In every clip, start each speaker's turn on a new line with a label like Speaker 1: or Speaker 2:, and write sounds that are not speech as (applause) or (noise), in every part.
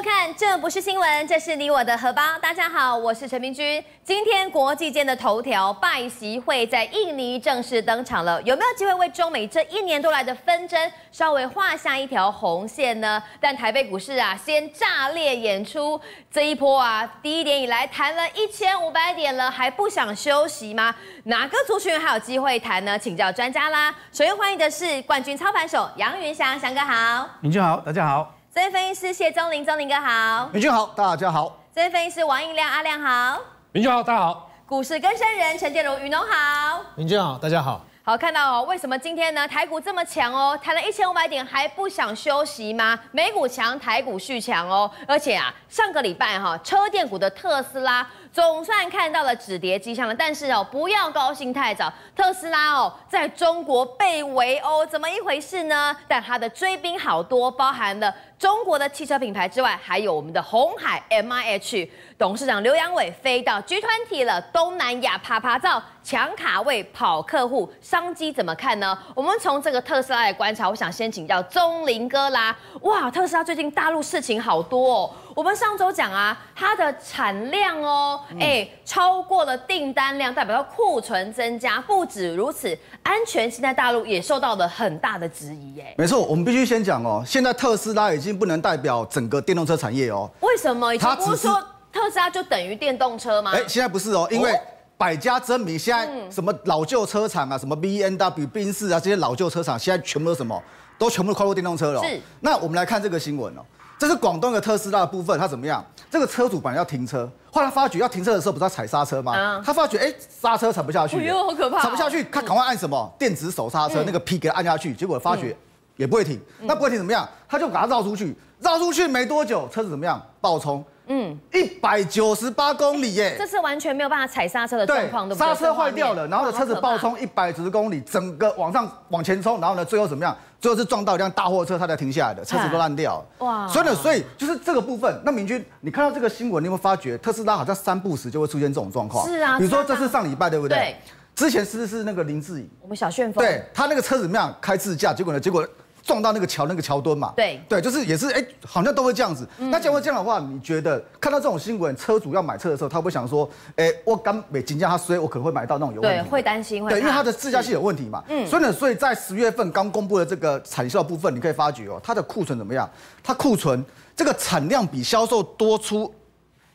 Speaker 1: 收看，这不是新闻，这是你我的荷包。大家好，我是陈明君。今天国际间的头条，拜习会在印尼正式登场了，有没有机会为中美这一年多来的纷争稍微画下一条红线呢？但台北股市啊，先炸裂演出，这一波啊，第一点以来弹了一千五百点了，还不想休息吗？哪个族群还有机会弹呢？请教专家啦。首先欢迎的是冠军操盘手杨云祥，祥哥好。
Speaker 2: 明君好，大家好。
Speaker 1: 资深分析师谢宗林，宗林哥好。
Speaker 3: 明君好，大家好。
Speaker 1: 资深分析师王应亮，阿亮好。
Speaker 2: 明君好，大家好。
Speaker 1: 股市跟生人陈建荣，雨农好。
Speaker 4: 明君好，大家好。
Speaker 1: 好，看到哦，为什么今天呢台股这么强哦？谈了一千五百点还不想休息吗？美股强，台股续强哦。而且啊，上个礼拜哈，车电股的特斯拉总算看到了止跌迹象了。但是哦，不要高兴太早，特斯拉哦，在中国被围殴，怎么一回事呢？但它的追兵好多，包含了。中国的汽车品牌之外，还有我们的红海 M I H 董事长刘阳伟飞到 G 团体了，东南亚啪啪照，抢卡位跑客户，商机怎么看呢？我们从这个特斯拉来观察，我想先请教钟林哥啦。哇，特斯拉最近大陆事情好多哦。我们上周讲啊，它的产量哦，哎，超过了订单量，代表它库存增加。不止如此，安全性在大陆也受到了很大的质疑。耶。
Speaker 3: 没错，我们必须先讲哦，现在特斯拉已经不能代表整个电动车产业哦。
Speaker 1: 为什么？他不是说特斯拉就等于电动车吗？哎，
Speaker 3: 现在不是哦，因为百家争鸣，现在什么老旧车厂啊，什么 B N W、宾士啊，这些老旧车厂，现在全部都什么，都全部跨入电动车了。是。那我们来看这个新闻哦。这是广东的特斯拉的部分，它怎么样？这个车主本来要停车，后来发觉要停车的时候不是要踩刹车吗？他发觉哎，刹车踩不下去，
Speaker 1: 哎呦，好可怕！
Speaker 3: 踩不下去，他赶快按什么电子手刹车，那个 P 给他按下去，结果发觉也不会停。那不会停怎么样？他就把它绕出去，绕出去没多久，车子怎么样？爆冲。嗯，一百九十八公里耶！
Speaker 1: 这是完全没有办法踩刹车的状况，对不对？
Speaker 3: 刹车坏掉了，然后呢，车子爆冲一百九十公里，整个往上往前冲，然后呢，最后怎么样？最后是撞到一辆大货车，它才停下来的，车子都烂掉。哇！所以呢，所以就是这个部分。那明君，你看到这个新闻，你有没有发觉特斯拉好像三不时就会出现这种状况？
Speaker 1: 是啊。
Speaker 3: 比如说这是上礼拜，对不对？
Speaker 1: 对。
Speaker 3: 之前是是那个林志颖，
Speaker 1: 我们小旋风，
Speaker 3: 对他那个车子怎么样？开自驾，结果呢？结果。撞到那个桥那个桥墩嘛？
Speaker 1: 对
Speaker 3: 对，就是也是哎，好像都会这样子。那假如这样的话，你觉得看到这种新闻，车主要买车的时候，他会想说，哎，我刚没金价他衰，我可能会买到那种有问
Speaker 1: 题。对，会担心，
Speaker 3: 对，因为它的自驾系有问题嘛。嗯。所以呢，所以在十月份刚公布的这个产销部分，你可以发觉哦，它的库存怎么样？它库存这个产量比销售多出。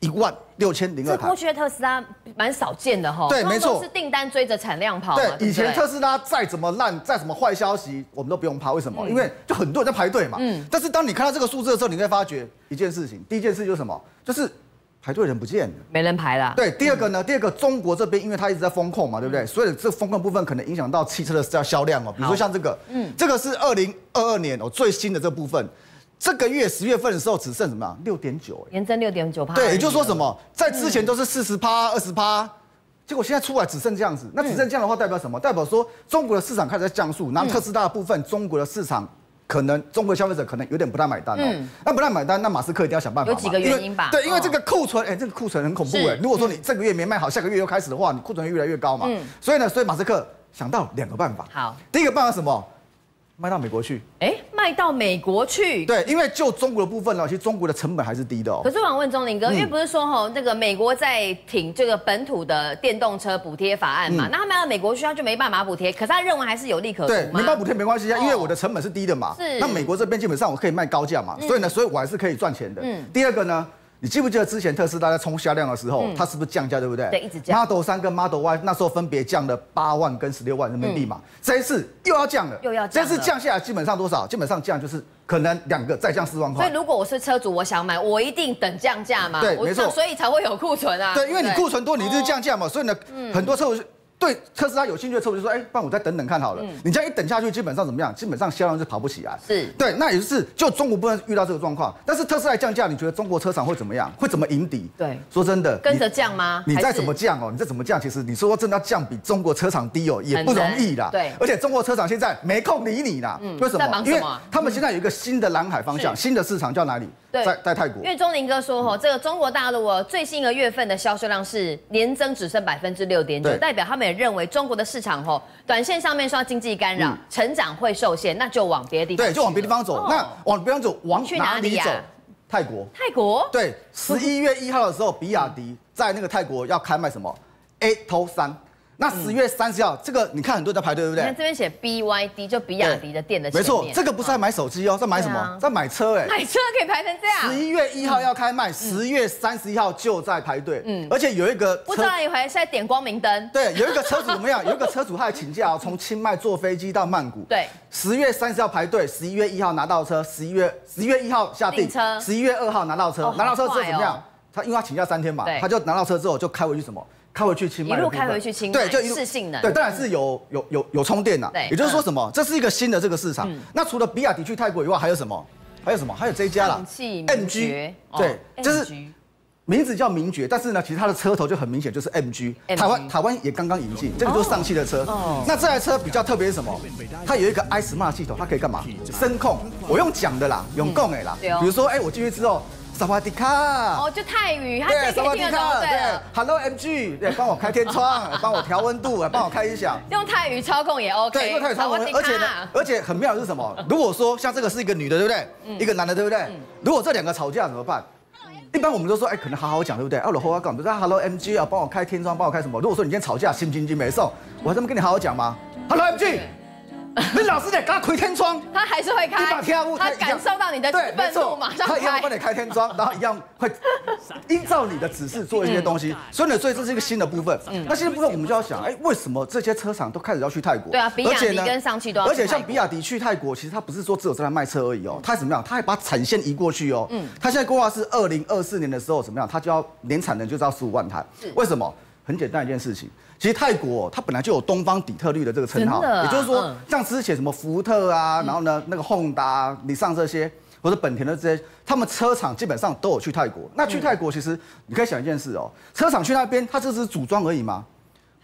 Speaker 3: 一万六千零二台，
Speaker 1: 过去的特斯拉蛮少见的哈。
Speaker 3: 对，没错，
Speaker 1: 是订单追着产量跑。
Speaker 3: 对，以前特斯拉再怎么烂，再什么坏消息，我们都不用怕。为什么？因为就很多人在排队嘛。嗯。但是当你看到这个数字的时候，你会发觉一件事情。第一件事就是什么？就是排队人不见了，
Speaker 1: 没人排了。
Speaker 3: 对。第二个呢？第二个，中国这边因为它一直在风控嘛，对不对？所以这风控部分可能影响到汽车的销销量哦。比如说像这个，嗯，这个是二零二二年哦最新的这部分。这个月十月份的时候只剩什么六点九，
Speaker 1: 年增六点九趴。
Speaker 3: 对，也就是说什么，在之前都是四十趴、二十趴，结果现在出来只剩这样子。那只剩这样的话，代表什么？代表说中国的市场开始在降速，那特斯拉的部分，中国的市场可能中国消费者可能有点不太买单哦。那不太买单，那马斯克一定要想办法。
Speaker 1: 有几个原因吧？
Speaker 3: 对，因为这个库存，哎，这个库存很恐怖哎。如果说你这个月没卖好，下个月又开始的话，你库存越来越高嘛。所以呢，所以马斯克想到两个办法。
Speaker 1: 好，
Speaker 3: 第一个办法什么？卖到美国去？
Speaker 1: 哎，卖到美国去？
Speaker 3: 对，因为就中国的部分呢，其实中国的成本还是低的哦。
Speaker 1: 可是我想问钟林哥，因为不是说哈，那个美国在挺这个本土的电动车补贴法案嘛？那他卖到美国去，他就没办法补贴。可是他认为还是有利可图
Speaker 3: 对，没办法补贴没关系啊，因为我的成本是低的嘛。
Speaker 1: 是。
Speaker 3: 那美国这边基本上我可以卖高价嘛，所以呢，所以我还是可以赚钱的。嗯。第二个呢？你记不记得之前特斯拉在冲销量的时候，它是不是降价，对不对？
Speaker 1: 对，一直降。
Speaker 3: Model 三跟 Model Y 那时候分别降了八万跟十六万人民币嘛，这一次又要降了，
Speaker 1: 又要降。
Speaker 3: 这次降下来基本上多少？基本上降就是可能两个再降四万块。
Speaker 1: 所以如果我是车主，我想买，我一定等降价嘛。
Speaker 3: 对，没错。
Speaker 1: 所以才会有库存啊。
Speaker 3: 对，因为你库存多，你就是降价嘛。所以呢，很多车主。对特斯拉有兴趣的车主就说：“哎，不然我再等等看好了。你这样一等下去，基本上怎么样？基本上销量就跑不起来。
Speaker 1: 是
Speaker 3: 对，那也就是就中国不能遇到这个状况。但是特斯拉降价，你觉得中国车厂会怎么样？会怎么迎敌？
Speaker 1: 对，
Speaker 3: 说真的，
Speaker 1: 跟着降吗？
Speaker 3: 你再怎么降哦，你再怎么降，其实你说真的要降比中国车厂低哦，也不容易啦。
Speaker 1: 对，
Speaker 3: 而且中国车厂现在没空理你啦。嗯为什么？因为他们现在有一个新的蓝海方向，新的市场叫哪里？在在泰国。
Speaker 1: 因为钟林哥说吼，这个中国大陆哦，最新一个月份的销售量是年增只剩百分之六点九，代表他们也认为中国的。市场吼，短线上面受到经济干扰，成长会受限，那就往别的地方。
Speaker 3: 对，就往别的地方走。那往别地方走，往哪里走？泰国。
Speaker 1: 泰国？
Speaker 3: 对，十一月一号的时候，比亚迪在那个泰国要开卖什么 A 头三。那十月三十号，这个你看很多人在排队，对不对？
Speaker 1: 你看这边写 BYD，就比亚迪的店的
Speaker 3: 没错，这个不是在买手机哦，在买什么？在买车哎。
Speaker 1: 买车可以排成这样。
Speaker 3: 十一月一号要开卖，十月三十一号就在排队。嗯，而且有一个
Speaker 1: 不知道一回在点光明灯。
Speaker 3: 对，有一个车主怎么样？(laughs) 有一个车主他还请假哦，从清迈坐飞机到曼谷。
Speaker 1: 对，
Speaker 3: 十月三十号排队，十一月一号拿到车，十一月十一月一号下订车，十一月二号拿到车，拿到车之后怎么样？他因为他请假三天嘛，他就拿到车之后就开回去什么？开回去清迈，
Speaker 1: 一路开回去清迈，对，就一路试性能，
Speaker 3: 对，当然是有有有有充电呐。对，也就是说什么？这是一个新的这个市场。那除了比亚迪去泰国以外，还有什么？还有什么？还有这一家啦
Speaker 1: ，MG，
Speaker 3: 对，就是名字叫名爵，但是呢，其实它的车头就很明显，就是 MG。台湾台湾也刚刚引进，这个就是上汽的车。那这台车比较特别是什么？它有一个 iSmart 系统，它可以干嘛？声控。我用讲的啦，用讲的啦。比如说，哎，我进去之后。萨瓦迪卡
Speaker 1: 哦，就泰语，他对，萨瓦迪卡，对
Speaker 3: ，Hello MG，对，帮我开天窗，(laughs) 帮我调温度，帮我开音响，
Speaker 1: 用泰语操控也 OK，
Speaker 3: 对，用泰语操控，而且呢，而且很妙的是什么？如果说像这个是一个女的，对不对？一个男的，对不对？如果这两个吵架怎么办？一般我们都说，哎，可能好好讲，对不对？二楼后要讲，比如说 Hello MG 啊，帮我开天窗，帮我开什么？如果说你今天吵架，心情经没送，我还这么跟你好好讲吗？Hello MG。(laughs) 你老实点，给他开天窗，
Speaker 1: 他还是会开。
Speaker 3: 你把天雾，
Speaker 1: 他感受到你的愤怒，马上
Speaker 3: 他一样帮你开天窗，(laughs) 然后一样会依照你的指示做一些东西。所以呢，所以这是一个新的部分。那新的部分我们就要想，哎，为什么这些车厂都开始要去泰国？
Speaker 1: 对啊，比亚迪跟上汽都要。
Speaker 3: 而且像比亚迪去泰国，其实他不是说只有在那卖车而已哦，他怎么样？他还把产线移过去哦。嗯。他现在规划是二零二四年的时候怎么样？他就要年产能就到十五万台。为什么？很简单一件事情。其实泰国它本来就有东方底特律的这个称号，也就是说，像之前什么福特啊，然后呢那个 Honda，你上这些或者本田的这些，他们车厂基本上都有去泰国。那去泰国其实你可以想一件事哦，车厂去那边，它只是组装而已吗？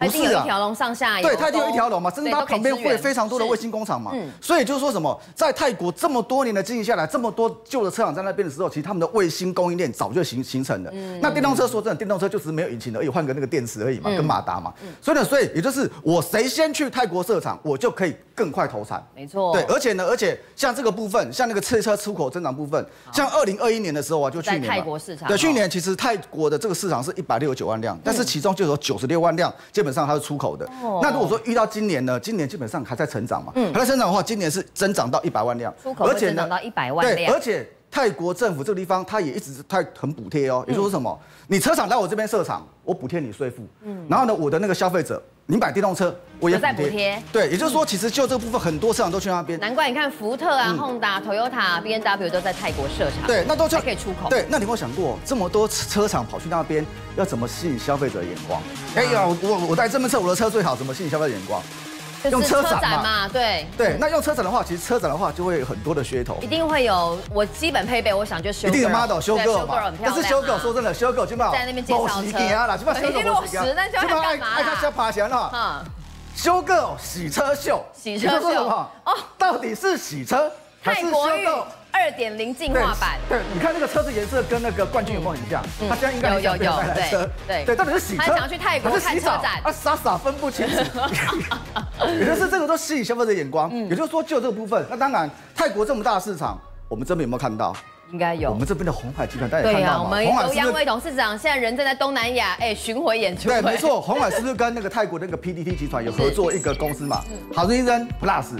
Speaker 1: 不是有一条龙上下
Speaker 3: 对，它一定有一条龙嘛，甚至它旁边会有非常多的卫星工厂嘛。所以就是说什么，在泰国这么多年的经营下来，这么多旧的车厂在那边的时候，其实他们的卫星供应链早就形形成了。那电动车说真的，电动车就只是没有引擎而已，换个那个电池而已嘛，跟马达嘛。所以呢，所以也就是我谁先去泰国设厂，我就可以更快投产。
Speaker 1: 没错。
Speaker 3: 对，而且呢，而且像这个部分，像那个汽车出口增长部分，像二零二一年的时候啊，就去年
Speaker 1: 泰国市场。
Speaker 3: 对，去年其实泰国的这个市场是一百六十九万辆，但是其中就有九十六万辆基本上它是出口的。那如果说遇到今年呢？今年基本上还在成长嘛，还在成长的话，今年是增长到一百万辆，
Speaker 1: 而且增长到一百万辆。
Speaker 3: 对，而且泰国政府这个地方，它也一直是太很补贴哦。也就是说什么？你车厂来我这边设厂，我补贴你税负。嗯，然后呢，我的那个消费者，你买电动车，我也在补贴。对，也就是说，其实就这个部分，很多车厂都去那边。
Speaker 1: 难怪你看福特啊、Honda、Toyota、B N W 都在泰国设厂。
Speaker 3: 对，那都就
Speaker 1: 可以出口。
Speaker 3: 对，那你有没有想过，这么多车厂跑去那边，要怎么吸引消费者眼光？哎呀，我我带这么车，我的车最好，怎么吸引消费者眼光？(laughs)
Speaker 1: 用车展嘛，对。
Speaker 3: 对，那用车展的话，其实车展的话就会有很多的噱头，
Speaker 1: 一定会有。我基本配备，我想就修，
Speaker 3: 一定有 model 修购嘛。但是修狗说真的，修购基本上
Speaker 1: 在那边介绍车，
Speaker 3: 已
Speaker 1: 经落实，那就要干嘛？
Speaker 3: 爱他爬墙了。嗯，修狗洗车秀，
Speaker 1: 洗车秀。哦，
Speaker 3: 到底是洗车还是修购？
Speaker 1: 二点零进化版，
Speaker 3: 对，你看那个车子颜色跟那个冠军有没有很像？他现在应该有有有对
Speaker 1: 对
Speaker 3: 对，到底是洗车，他
Speaker 1: 想要去泰国看车展，
Speaker 3: 啊傻傻分不清楚，(laughs) 也就是这个都吸引消费者眼光。也就是说，就这个部分，那当然泰国这么大的市场，我们这边有没有看到？
Speaker 1: 应该有。
Speaker 3: 我们这边的红海集团大家看到吗？
Speaker 1: 我们由杨伟董事长现在人正在东南亚，哎，巡回演出。
Speaker 3: 对，没错，红海是不是跟那个泰国那个 PDT 集团有合作一个公司嘛？好人一生 Plus。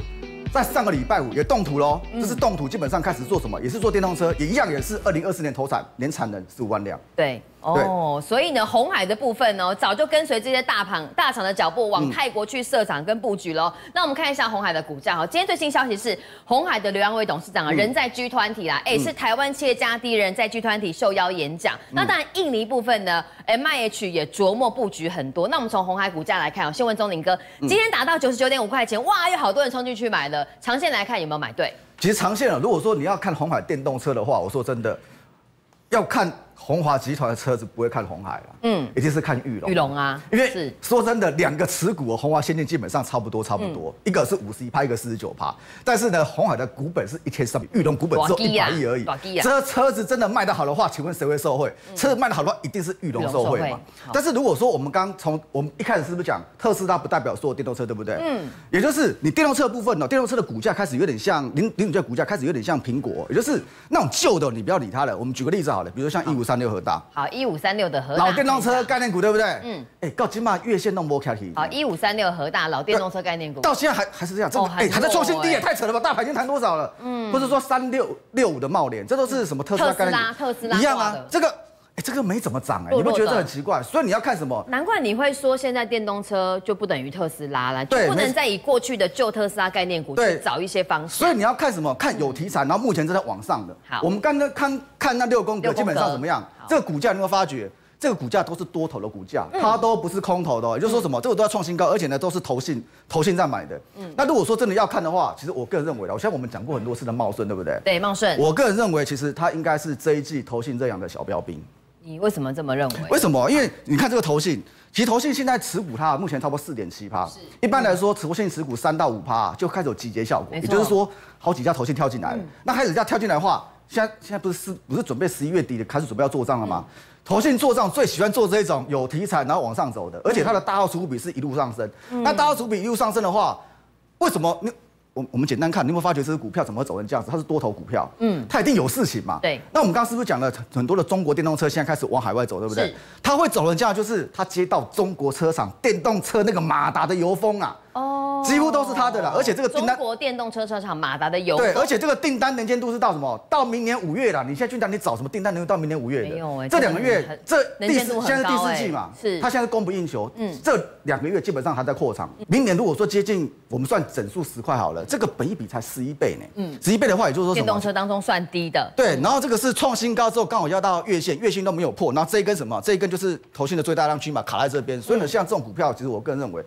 Speaker 3: 在上个礼拜五也动土喽，这是动土，基本上开始做什么？也是做电动车，也一样，也是二零二四年投产，年产能十五万辆。
Speaker 1: 对。哦，所以呢，红海的部分呢，早就跟随这些大盘大厂的脚步，往泰国去设厂跟布局喽。那我们看一下红海的股价哈，今天最新消息是，红海的刘扬伟董事长啊，人在 G 团体啦，哎，是台湾企业家第一人在 G 团体受邀演讲。那当然，印尼部分呢，M I H 也琢磨布局很多。那我们从红海股价来看哦，先问钟林哥，今天达到九十九点五块钱，哇，有好多人冲进去买了。长线来看有没有买对？
Speaker 3: 其实长线啊，如果说你要看红海电动车的话，我说真的，要看。红华集团的车子不会看红海了，嗯，一定是看玉龙。
Speaker 1: 玉龙啊，
Speaker 3: 因为说真的，两个持股，红华先进基本上差不多，差不多，一个是五十一趴，一个四十九趴。但是呢，红海的股本是一千三百，玉龙股本只有一百亿而已。这车子真的卖得好的话，请问谁会受惠？车子卖得好的话，一定是玉龙受惠嘛。但是如果说我们刚从我们一开始是不是讲特斯拉不代表所有电动车，对不对？嗯。也就是你电动车部分呢，电动车的股价开始有点像零零股价开始有点像苹果，也就是那种旧的，你不要理它了。我们举个例子好了，比如像一五三六和大。
Speaker 1: 好，一五三六的和
Speaker 3: 老电动车概念股，对不对？嗯。哎，到起码月线都摸开
Speaker 1: 好，一五三六核大老电动车概念股，
Speaker 3: 到现在还还是这样，这哎还在创新低，也太扯了吧？大盘已经谈多少了？嗯。或者说三六六五的茂联，这都是什么特斯拉概念
Speaker 1: 股？特斯拉
Speaker 3: 一样啊，这个哎这个没怎么涨哎，你不觉得很奇怪？所以你要看什么？
Speaker 1: 难怪你会说现在电动车就不等于特斯拉了，就不能再以过去的旧特斯拉概念股去找一些方式。
Speaker 3: 所以你要看什么？看有题材，然后目前正在往上的。好，我们刚刚看看那六宫格，基本上怎么样？这个股价你会发觉。这个股价都是多头的股价，它都不是空头的，也就是说什么，这个都要创新高，而且呢都是投信投信在买的。嗯，那如果说真的要看的话，其实我个人认为，我像我们讲过很多次的茂顺，对不对？
Speaker 1: 对，茂顺。
Speaker 3: 我个人认为，其实它应该是这一季投信这样的小标兵。
Speaker 1: 你为什么这么认为？
Speaker 3: 为什么？因为你看这个投信，其实投信现在持股它目前差不多四点七趴。一般来说，投信持股三到五趴就开始有集结效果，也就是说，好几家投信跳进来了。那开始要跳进来的话，现在现在不是是不是准备十一月底开始准备要做账了吗？投信做账最喜欢做这种有题材然后往上走的，而且它的大号持股比是一路上升。那大号持股比一路上升的话，为什么你我我们简单看，你有没有发觉这只股票怎么会走成这样子？它是多头股票，嗯，它一定有事情嘛。
Speaker 1: 对。
Speaker 3: 那我们刚刚是不是讲了很多的中国电动车现在开始往海外走，对不对？它会走成这样，就是它接到中国车厂电动车那个马达的油封啊。哦。几乎都是他的了，而且这个
Speaker 1: 订单，中国电动车车厂马达的油
Speaker 3: 对，而且这个订单能见度是到什么？到明年五月了。你现在去讲，你找什么订单能够到明年五月的？这两个月，这第四现在是第四季嘛？是，他现在供不应求。嗯，这两个月基本上还在扩厂。明年如果说接近，我们算整数十块好了，这个本一比才十一倍呢。嗯，十一倍的话，也就是说
Speaker 1: 电动车当中算低的。
Speaker 3: 对，然后这个是创新高之后，刚好要到月线，月线都没有破，然后这一根什么？这一根就是头线的最大量区嘛，卡在这边。所以呢，像这种股票，其实我个人认为。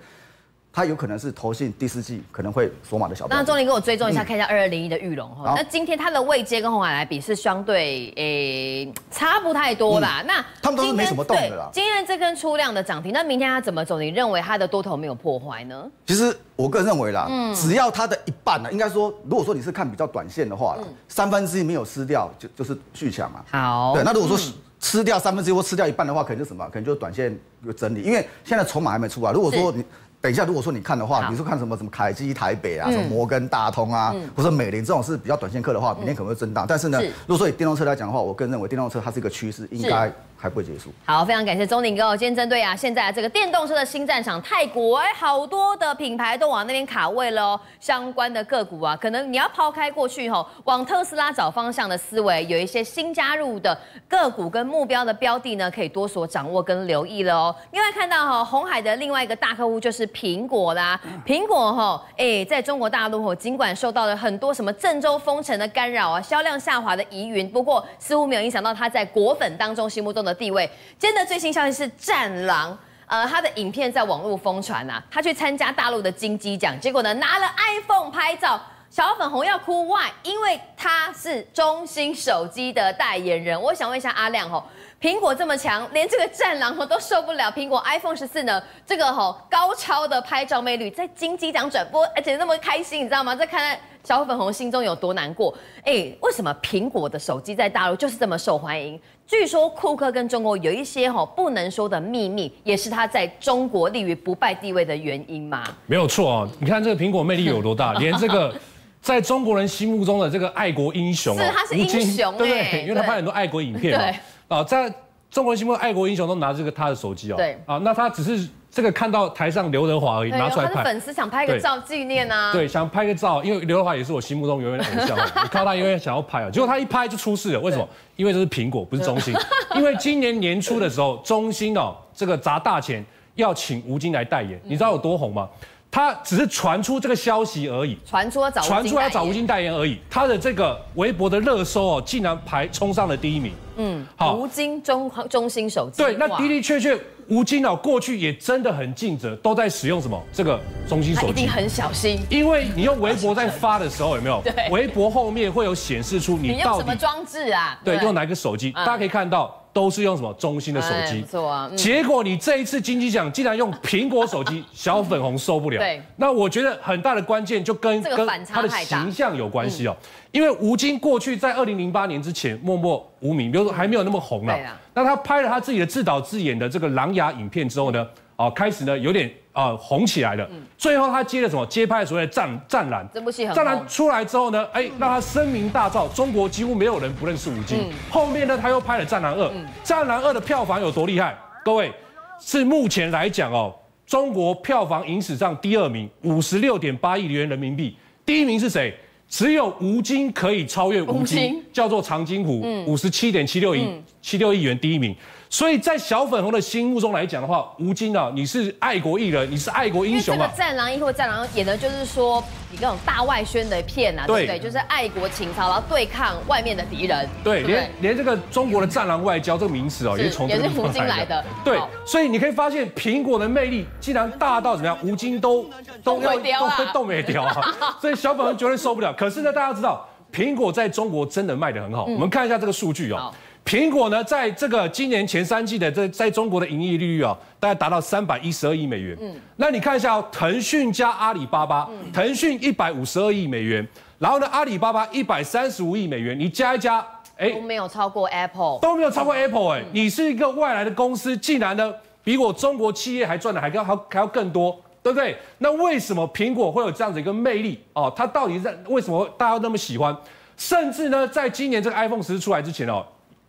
Speaker 3: 它有可能是投信第四季可能会锁码的小。
Speaker 1: 那钟林给我追踪一下，看一下二二零一的玉龙哈。那今天它的位阶跟红海来比是相对诶差不太多啦。那
Speaker 3: 他们都是没什么动的啦。
Speaker 1: 今天这根出量的涨停，那明天它怎么走？你认为它的多头没有破坏呢？
Speaker 3: 其实我个人认为啦，只要它的一半呢，应该说，如果说你是看比较短线的话，三分之一没有失掉，就就是续强嘛。
Speaker 1: 好。
Speaker 3: 对，那如果说吃掉三分之一或吃掉一半的话，可能就什么？可能就是短线有整理，因为现在筹码还没出来。如果说你。等一下，如果说你看的话，比如说看什么什么凯基台北啊，什么摩根大通啊，或者美林这种是比较短线客的话，明天可能会震荡。但是呢，如果说以电动车来讲的话，我个人认为电动车它是一个趋势，应该。还不会结束。
Speaker 1: 好，非常感谢钟鼎哥。今天针对啊，现在这个电动车的新战场泰国，哎，好多的品牌都往那边卡位了哦。相关的个股啊，可能你要抛开过去吼，往特斯拉找方向的思维，有一些新加入的个股跟目标的标的呢，可以多所掌握跟留意了哦。另外看到哈，红海的另外一个大客户就是苹果啦。苹果哈，哎，在中国大陆吼，尽管受到了很多什么郑州封城的干扰啊，销量下滑的疑云，不过似乎没有影响到它在果粉当中心目中的。地位，今天的最新消息是战狼，呃，他的影片在网络疯传啊，他去参加大陆的金鸡奖，结果呢拿了 iPhone 拍照，小粉红要哭，why？因为他是中兴手机的代言人。我想问一下阿亮吼，苹果这么强，连这个战狼吼都受不了，苹果 iPhone 十四呢，这个吼高超的拍照魅力，在金鸡奖转播，而且那么开心，你知道吗？在看。小粉红心中有多难过？哎，为什么苹果的手机在大陆就是这么受欢迎？据说库克跟中国有一些哈不能说的秘密，也是他在中国立于不败地位的原因嘛？
Speaker 2: 没有错啊！你看这个苹果魅力有多大，(laughs) 连这个在中国人心目中的这个爱国英雄，
Speaker 1: 是他是英雄，
Speaker 2: 对不对？因为他拍很多爱国影片嘛。啊，在中国人心目中，爱国英雄都拿这个他的手机哦。
Speaker 1: 对
Speaker 2: 啊，那他只是。这个看到台上刘德华而已，拿出来拍。
Speaker 1: 粉丝想拍个照纪念啊。
Speaker 2: 对，想拍个照，因为刘德华也是我心目中永远的偶像。你看他永远想要拍啊，结果他一拍就出事了。为什么？因为这是苹果，不是中兴。因为今年年初的时候，中兴哦，这个砸大钱要请吴京来代言，你知道有多红吗？他只是传出这个消息而已，
Speaker 1: 传出要找
Speaker 2: 传出要找吴京代言而已。他的这个微博的热搜哦，竟然排冲上了第一名。嗯，
Speaker 1: 好，吴京中中兴手机。
Speaker 2: 对，那的的确确。吴京哦，过去也真的很尽责，都在使用什么这个中兴手机，
Speaker 1: 一定很小心。
Speaker 2: 因为你用微博在发的时候，有没有？(laughs)
Speaker 1: 对。
Speaker 2: 微博后面会有显示出
Speaker 1: 你用什么装置啊？
Speaker 2: 对，用哪个手机？大家可以看到，都是用什么中兴的手机，
Speaker 1: 不错啊。
Speaker 2: 结果你这一次金鸡奖竟然用苹果手机，小粉红受不了。
Speaker 1: 对，
Speaker 2: 那我觉得很大的关键就跟
Speaker 1: 跟他
Speaker 2: 的形象有关系哦。因为吴京过去在二零零八年之前默默无名，比如说还没有那么红了。那他拍了他自己的自导自演的这个《琅琊》影片之后呢，哦，开始呢有点。啊，红起来了。最后他接了什么？接拍所谓的《战战狼》。
Speaker 1: 这部戏很。
Speaker 2: 战狼出来之后呢，哎，让他声名大噪，中国几乎没有人不认识吴京。后面呢，他又拍了《战狼二》。战狼二的票房有多厉害？各位，是目前来讲哦，中国票房影史上第二名，五十六点八亿元人民币。第一名是谁？只有吴京可以超越吴京，叫做长津湖，五十七点七六亿七六亿元第一名。所以在小粉红的心目中来讲的话，吴京啊，你是爱国艺人，你是爱国英雄啊。
Speaker 1: 这个战狼一或战狼演的就是说，你那种大外宣的片啊，对不对？就是爱国情操，然后对抗外面的敌人。
Speaker 2: 对，连连这个中国的战狼外交这个名词哦，也是从
Speaker 1: 也是吴京来的。
Speaker 2: 对，所以你可以发现苹果的魅力竟然大到怎么样，吴京都
Speaker 1: 都要都
Speaker 2: 会动没掉啊。(laughs) 所以小粉红绝对受不了。可是呢，大家知道苹果在中国真的卖得很好。我们看一下这个数据哦。苹果呢，在这个今年前三季的这在中国的盈利利率啊，大概达到三百一十二亿美元。嗯，那你看一下，腾讯加阿里巴巴，腾讯一百五十二亿美元，然后呢，阿里巴巴一百三十五亿美元，你加一加，
Speaker 1: 哎，都没有超过 Apple，
Speaker 2: 都没有超过 Apple，哎，你是一个外来的公司，竟然呢，比我中国企业还赚的还要还还要更多，对不对？那为什么苹果会有这样子一个魅力？哦，它到底在为什么大家那么喜欢？甚至呢，在今年这个 iPhone 十出来之前哦。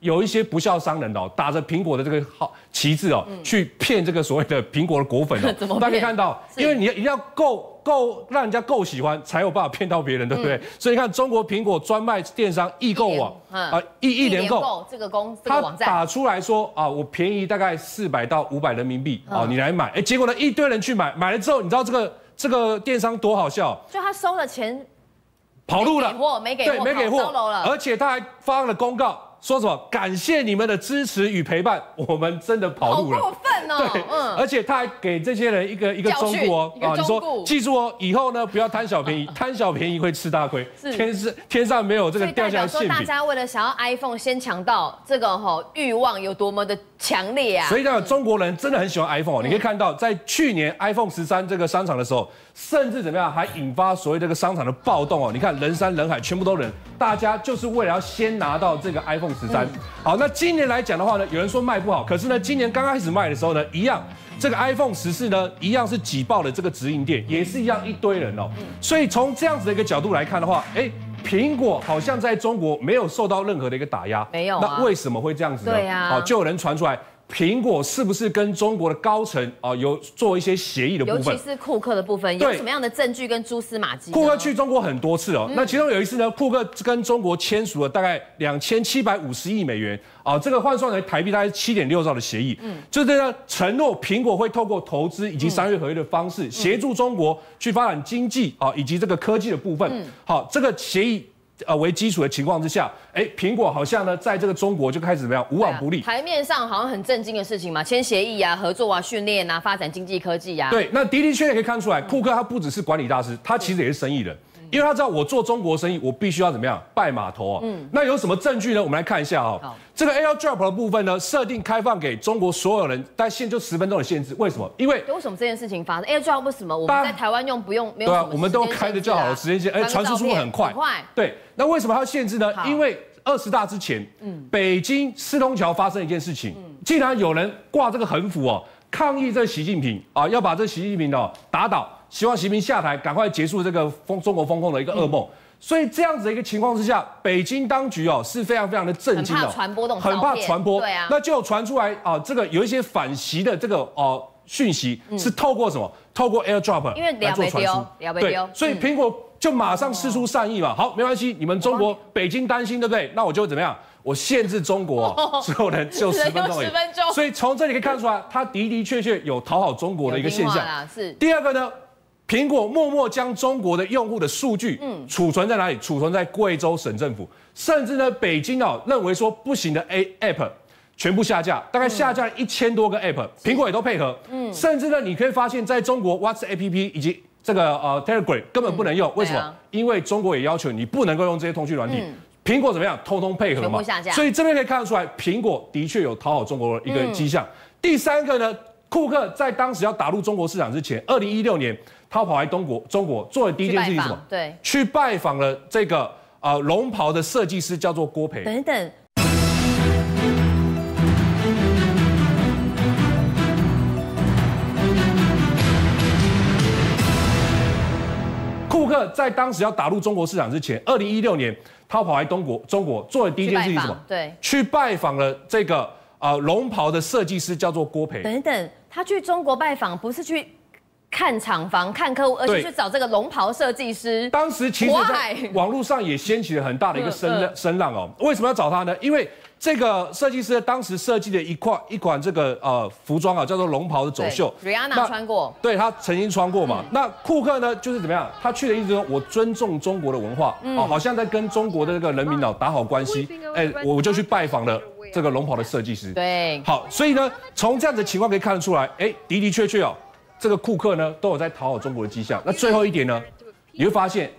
Speaker 2: 有一些不孝商人哦，打着苹果的这个号旗帜哦，去骗这个所谓的苹果的果粉哦。(laughs) 大家可以看到，因为你一定要够够让人家够喜欢，才有办法骗到别人，对不对？所以你看，中国苹果专卖电商易购网啊，
Speaker 1: 易易联购这个公
Speaker 2: 他打出来说啊，我便宜大概四百到五百人民币啊，你来买。哎，结果呢，一堆人去买，买了之后，你知道这个这个电商多好笑？
Speaker 1: 就他收了钱
Speaker 2: 跑路了，
Speaker 1: 没给货，
Speaker 2: 对，没给货，而且他还发了公告。说什么？感谢你们的支持与陪伴，我们真的跑路了。
Speaker 1: 过分哦！
Speaker 2: 对，嗯，而且他还给这些人一个一个忠告哦，
Speaker 1: 啊，你说
Speaker 2: 记住哦，以后呢不要贪小便宜，(laughs) 贪小便宜会吃大亏。天是天上没有这个掉下来馅饼。
Speaker 1: 大家为了想要 iPhone 先抢到这个吼欲望有多么的强烈啊！
Speaker 2: 所以呢，中国人真的很喜欢 iPhone。你可以看到，在去年 iPhone 十三这个商场的时候，甚至怎么样还引发所谓这个商场的暴动哦。你看人山人海，全部都人，大家就是为了要先拿到这个 iPhone 十三。好，那今年来讲的话呢，有人说卖不好，可是呢，今年刚开始卖的时候呢，一样，这个 iPhone 十四呢，一样是挤爆了这个直营店，也是一样一堆人哦。所以从这样子的一个角度来看的话，哎，苹果好像在中国没有受到任何的一个打压，
Speaker 1: 没有。
Speaker 2: 那为什么会这样子
Speaker 1: 呢？对呀。
Speaker 2: 好，就有人传出来。苹果是不是跟中国的高层啊有做一些协议的部分？
Speaker 1: 尤其是库克的部分，有什么样的证据跟蛛丝马迹？
Speaker 2: 库克去中国很多次哦，那其中有一次呢，库克跟中国签署了大概两千七百五十亿美元啊，这个换算成台币大概七点六兆的协议，嗯，就是呢承诺苹果会透过投资以及商业合约的方式协助中国去发展经济啊以及这个科技的部分。好，这个协议。呃，为基础的情况之下，哎，苹果好像呢，在这个中国就开始怎么样，无往不利。
Speaker 1: 台面上好像很震惊的事情嘛，签协议啊，合作啊，训练啊，发展经济科技呀。
Speaker 2: 对，那的的确确可以看出来，库克他不只是管理大师，他其实也是生意人。因为他知道我做中国生意，我必须要怎么样拜码头啊？嗯，那有什么证据呢？我们来看一下哈。这个 AirDrop 的部分呢，设定开放给中国所有人，但限就十分钟的限制。为什么？因为
Speaker 1: 为什么这件事情发生？AirDrop 为什么我们在台湾用不用？没有对啊，
Speaker 2: 我们都开的较好的时间线，哎，传输速度很快。
Speaker 1: 快。
Speaker 2: 对，那为什么它要限制呢？因为二十大之前，嗯，北京四通桥发生一件事情，竟然有人挂这个横幅哦，抗议这习近平啊，要把这习近平哦打倒。希望习近平下台，赶快结束这个封中国封控的一个噩梦。所以这样子的一个情况之下，北京当局哦是非常非常的震惊
Speaker 1: 的，传播这种
Speaker 2: 很怕传播。
Speaker 1: 对啊，
Speaker 2: 那就传出来啊，这个有一些反袭的这个哦讯息是透过什么？透过 AirDrop
Speaker 1: 因为
Speaker 2: 来做传输。
Speaker 1: 对，
Speaker 2: 所以苹果就马上施出善意嘛。好，没关系，你们中国北京担心对不对？那我就怎么样？我限制中国所有人只有十分钟而已。所以从这里可以看出来，他的的确确有讨好中国的一个现象。
Speaker 1: 是。
Speaker 2: 第二个呢？苹果默默将中国的用户的数据，嗯，储存在哪里？储存在贵州省政府，甚至呢，北京哦认为说不行的 A App 全部下架，大概下架一千多个 App，苹果也都配合，嗯，甚至呢，你可以发现在中国 WhatsApp App 以及这个呃 Telegram 根本不能用，为什么？因为中国也要求你不能够用这些通讯软体。苹果怎么样？通通配合嘛。所以这边可以看得出来，苹果的确有讨好中国的一个迹象。第三个呢，库克在当时要打入中国市场之前，二零一六年他跑来中国，中国做的第一件事情是什么？
Speaker 1: 对，
Speaker 2: 去拜访了这个呃龙袍的设计师，叫做郭培。
Speaker 1: 等等。
Speaker 2: 库克在当时要打入中国市场之前，二零一六年他跑来中国，中国做的第一件事情是什么？
Speaker 1: 对，
Speaker 2: 去拜访了这个呃龙袍的设计师，叫做郭培。
Speaker 1: 等等，他去中国拜访不是去看厂房、看客户，而且去找这个龙袍设计师。
Speaker 2: 当时其实在网络上也掀起了很大的一个声浪声浪哦。为什么要找他呢？因为这个设计师当时设计的一款一款这个呃服装啊，叫做龙袍的走秀
Speaker 1: ，Rihanna 穿过，
Speaker 2: 对他曾经穿过嘛。那库克呢，就是怎么样？他去的意思说，我尊重中国的文化，哦，好像在跟中国的这个人民哦打好关系。哎，我就去拜访了这个龙袍的设计师。
Speaker 1: 对，
Speaker 2: 好，所以呢，从这样的情况可以看得出来，哎，的的确确哦，这个库克呢都有在讨好中国的迹象。那最后一点呢，你会发现，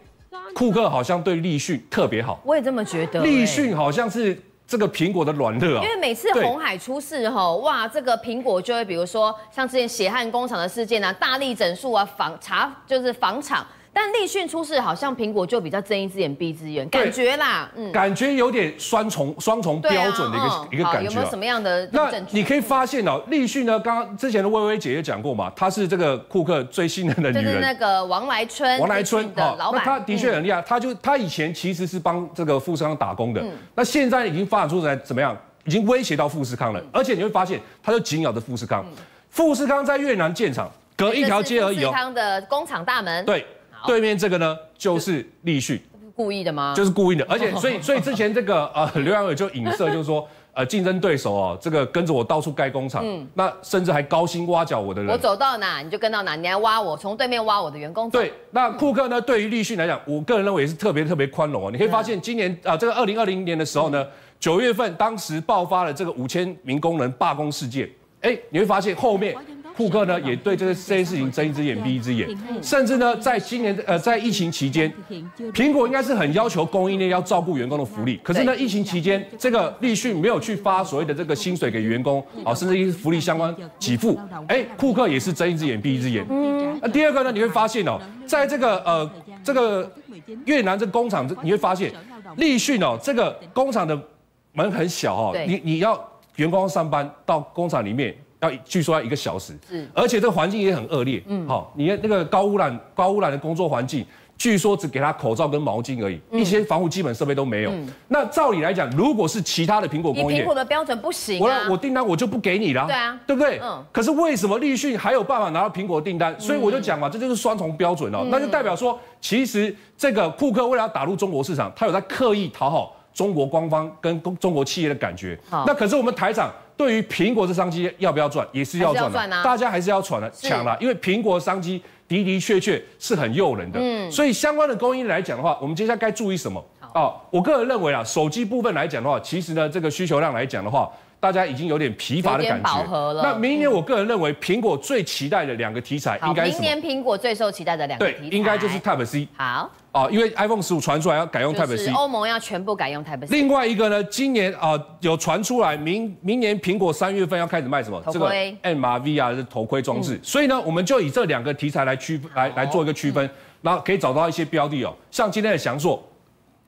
Speaker 2: 库克好像对立讯特别好。
Speaker 1: 我也这么觉得，
Speaker 2: 立讯好像是。这个苹果的软肋啊，
Speaker 1: 因为每次红海出事吼，哇，这个苹果就会比如说像之前血汗工厂的事件啊，大力整肃啊，房查就是房厂。但立讯出事，好像苹果就比较睁一只眼闭一只眼，感觉啦，
Speaker 2: 嗯，感觉有点双重双重标准的一个一个感觉。
Speaker 1: 有没有什么样的
Speaker 2: 那你可以发现哦，立讯呢，刚刚之前的薇薇姐也讲过嘛，她是这个库克最信任的女人，
Speaker 1: 就是那个王来春，
Speaker 2: 王来春
Speaker 1: 的老板，
Speaker 2: 他的确很厉害，他就他以前其实是帮这个富士康打工的，那现在已经发展出来怎么样，已经威胁到富士康了，而且你会发现，他就紧咬着富士康，富士康在越南建厂，隔一条街而已
Speaker 1: 哦，富士康的工厂大门，
Speaker 2: 对。对面这个呢，就是立讯，
Speaker 1: 故意的吗？
Speaker 2: 就是故意的，(laughs) 而且所以所以之前这个呃刘阳伟就影射，就是说呃竞争对手哦，这个跟着我到处盖工厂，那甚至还高薪挖角我的人，
Speaker 1: 我走到哪你就跟到哪，你还挖我，从对面挖我的员工。
Speaker 2: 对，那库克呢，对于立讯来讲，我个人认为也是特别特别宽容哦。你可以发现今年啊，这个二零二零年的时候呢，九月份当时爆发了这个五千名工人罢工事件，哎，你会发现后面。库克呢也对这个这件事情睁一只眼闭一只眼，甚至呢在今年呃在疫情期间，苹果应该是很要求供应链要照顾员工的福利，可是呢疫情期间这个立讯没有去发所谓的这个薪水给员工啊，甚至一些福利相关给付，哎，库克也是睁一只眼闭一只眼。那第二个呢你会发现哦，在这个呃这个越南这工厂，你会发现立讯哦这个工厂的门很小哦，你你要员工上班到工厂里面。要据说要一个小时，是，而且这个环境也很恶劣，嗯，好，你的那个高污染、高污染的工作环境，据说只给他口罩跟毛巾而已，一些防护基本设备都没有。那照理来讲，如果是其他的苹果工业，
Speaker 1: 苹果的标准不行，
Speaker 2: 我我订单我就不给你了，
Speaker 1: 对啊，
Speaker 2: 对不对？嗯。可是为什么立讯还有办法拿到苹果订单？所以我就讲嘛，这就是双重标准哦，那就代表说，其实这个库克为了要打入中国市场，他有在刻意讨好中国官方跟中国企业的感觉。那可是我们台长。对于苹果这商机要不要赚，也是要赚的，大家还是要抢的，抢了，因为苹果商机的的确确是很诱人的，嗯，所以相关的供应来讲的话，我们接下来该注意什么？哦，我个人认为啊，手机部分来讲的话，其实呢，这个需求量来讲的话。大家已经有点疲乏的感觉。那明年我个人认为，苹果最期待的两个题材应该是
Speaker 1: 明年苹果最受期待的两个题材，
Speaker 2: 应该就是 Type C。
Speaker 1: 好。
Speaker 2: 哦，因为 iPhone 十五传出来要改用 Type C，
Speaker 1: 欧盟要全部改用 Type C。
Speaker 2: 另外一个呢，今年啊有传出来，明明年苹果三月份要开始卖什么？
Speaker 1: 这个
Speaker 2: MRV 啊，是头盔装置。所以呢，我们就以这两个题材来区来来做一个区分，然后可以找到一些标的哦，像今天的翔硕。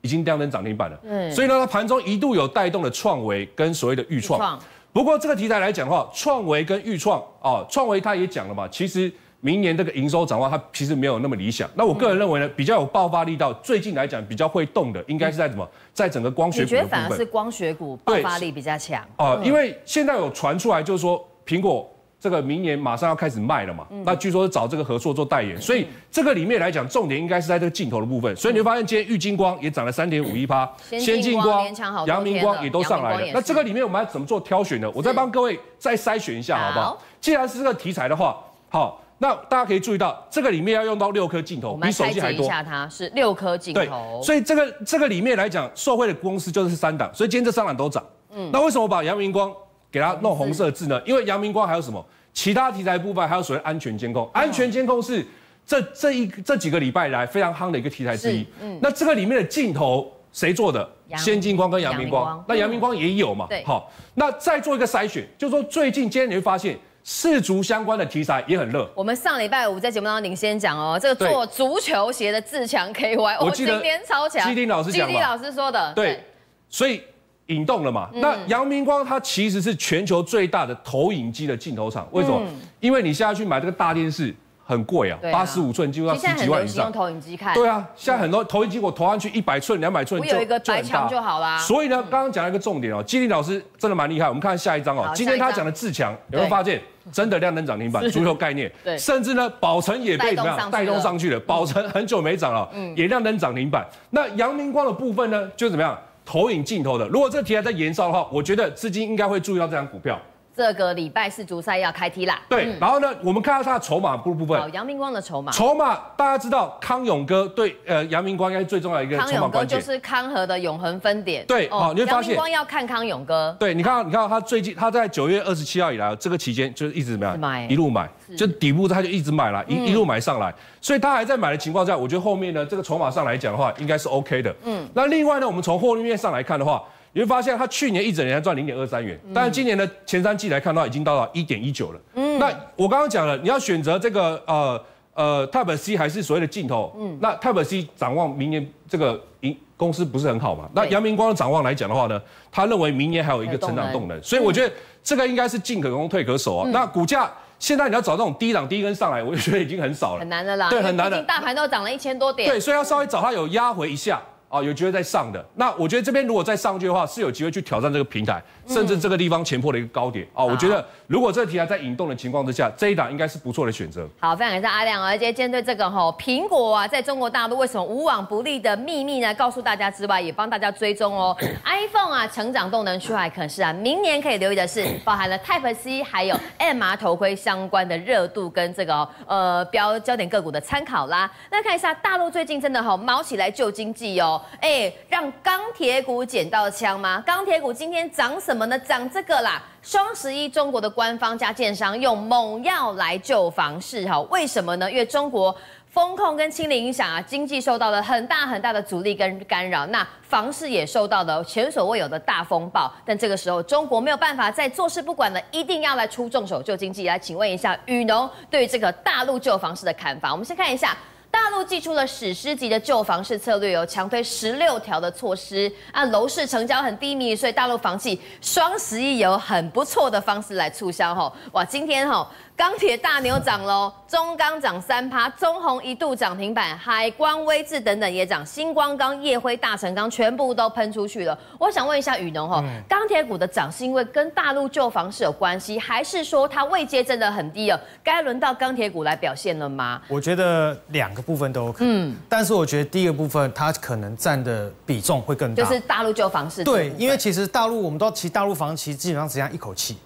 Speaker 2: 已经亮灯涨停板了。嗯。所以呢，它盘中一度有带动的创维跟所谓的预创。不过这个题材来讲的话，创维跟裕创啊，创维他也讲了嘛，其实明年这个营收展望它其实没有那么理想。那我个人认为呢，比较有爆发力到最近来讲比较会动的，应该是在什么？在整个光学股。
Speaker 1: 你觉得反而是光学股爆发力比较强？
Speaker 2: 哦，因为现在有传出来就是说苹果。这个明年马上要开始卖了嘛？那据说是找这个合作做代言，所以这个里面来讲，重点应该是在这个镜头的部分。所以你会发现今天玉金光也涨了三点五一趴，
Speaker 1: 先进光、
Speaker 2: 阳明光也都上来了。那这个里面我们要怎么做挑选呢？我再帮各位再筛选一下，好不好？既然是这个题材的话，好，那大家可以注意到这个里面要用到六颗镜头，比手机还多。
Speaker 1: 一下它是六颗镜头，
Speaker 2: 所以这个这个里面来讲，受惠的公司就是三档，所以今天这三档都涨。嗯，那为什么把阳明光？给它弄红色字呢，因为阳明光还有什么其他题材部分，还有所谓安全监控。安全监控是这这一这几个礼拜来非常夯的一个题材之一。嗯，那这个里面的镜头谁做的？先进光跟阳明光。那阳明光也有嘛？
Speaker 1: 对。
Speaker 2: 好，那再做一个筛选，就是说最近今天你会发现。世足相关的题材也很热。
Speaker 1: 我们上礼拜五在节目当中领先讲哦，这个做足球鞋的自强 KY，
Speaker 2: 我记得
Speaker 1: 今天超强。
Speaker 2: 基丁老师讲
Speaker 1: 基丁老师说的。
Speaker 2: 对，所以引动了嘛。那阳明光它其实是全球最大的投影机的镜头厂，为什么？因为你现在去买这个大电视。很贵啊，八十五寸几乎要十几万以上。
Speaker 1: 用投影机看。
Speaker 2: 对啊，现在很多投影机我投上去一百寸、两百寸，
Speaker 1: 我有一个白墙就好啦。
Speaker 2: 所以呢，刚刚讲了一个重点哦，基林老师真的蛮厉害。我们看下一张哦，今天他讲的自强，有没有发现真的量能涨停板，足球概念，(laughs)
Speaker 1: 对，
Speaker 2: 甚至呢，宝成也被怎么样带动上去了。宝成很久没涨了，也量能涨停板。那阳明光的部分呢，就怎么样？投影镜头的，如果这个题材在延烧的话，我觉得资金应该会注意到这张股票。
Speaker 1: 这个礼拜四足赛要开踢啦。
Speaker 2: 对，然后呢，我们看到他的筹码部部分。
Speaker 1: 好杨明光的筹码。
Speaker 2: 筹码大家知道，康永哥对呃杨明光应该是最重要一个
Speaker 1: 康永哥就是康和的永恒分点。
Speaker 2: 对，好，你会发现。
Speaker 1: 杨明光要看康永哥。
Speaker 2: 对，你看到你看到他最近他在九月二十七号以来这个期间就是一直怎么样？一路买，就底部他就一直买了，一一路买上来，所以他还在买的情况下，我觉得后面呢这个筹码上来讲的话，应该是 OK 的。嗯。那另外呢，我们从获利面上来看的话。你会发现，它去年一整年才赚零点二三元，但是今年的前三季来看到，已经到了一点一九了。嗯，那我刚刚讲了，你要选择这个呃呃 Type C 还是所谓的镜头？嗯，那 Type C 展望明年这个营公司不是很好嘛？那阳明光的展望来讲的话呢，他认为明年还有一个成长动能，所以我觉得这个应该是进可攻退可守啊。那股价现在你要找这种低档低根上来，我就觉得已经很少了，
Speaker 1: 很难的啦。
Speaker 2: 对，很难
Speaker 1: 的。大盘都涨了一千多点。
Speaker 2: 对，所以要稍微找它有压回一下。啊，有机会再上的，那我觉得这边如果再上去的话，是有机会去挑战这个平台，甚至这个地方前破的一个高点啊。我觉得如果这个题材在引动的情况之下，这一档应该是不错的选择。
Speaker 1: 好，非常感谢阿亮，而且针对这个哈苹果啊，在中国大陆为什么无往不利的秘密呢？告诉大家之外，也帮大家追踪哦。(coughs) iPhone 啊，成长动能出海，可是啊，明年可以留意的是，包含了 Type C 还有 MR 头盔相关的热度跟这个呃标焦点个股的参考啦。那看一下大陆最近真的哈猫起来救经济哦，哎让。让钢铁股捡到枪吗？钢铁股今天涨什么呢？讲这个啦！双十一，中国的官方加建商用猛药来救房市，哈，为什么呢？因为中国风控跟清零影响啊，经济受到了很大很大的阻力跟干扰，那房市也受到了前所未有的大风暴。但这个时候，中国没有办法再坐视不管了，一定要来出重手救经济。来，请问一下雨农对于这个大陆救房市的看法？我们先看一下。大陆祭出了史诗级的救房市策略，有强推十六条的措施啊，楼市成交很低迷，所以大陆房企双十一有很不错的方式来促销吼，哇，今天吼。钢铁大牛涨喽，中钢涨三趴，中红一度涨停板，海光威智等等也涨，星光钢、夜辉、大成钢全部都喷出去了。我想问一下雨农哈，钢铁股的涨是因为跟大陆旧房是有关系，还是说它位阶真的很低了？该轮到钢铁股来表现了吗？
Speaker 4: 我觉得两个部分都有可能，嗯，但是我觉得第一个部分它可能占的比重会更
Speaker 1: 大，就是大陆旧房市。
Speaker 4: 对，因为其实大陆我们都其实大陆房其实基本上只样一口气。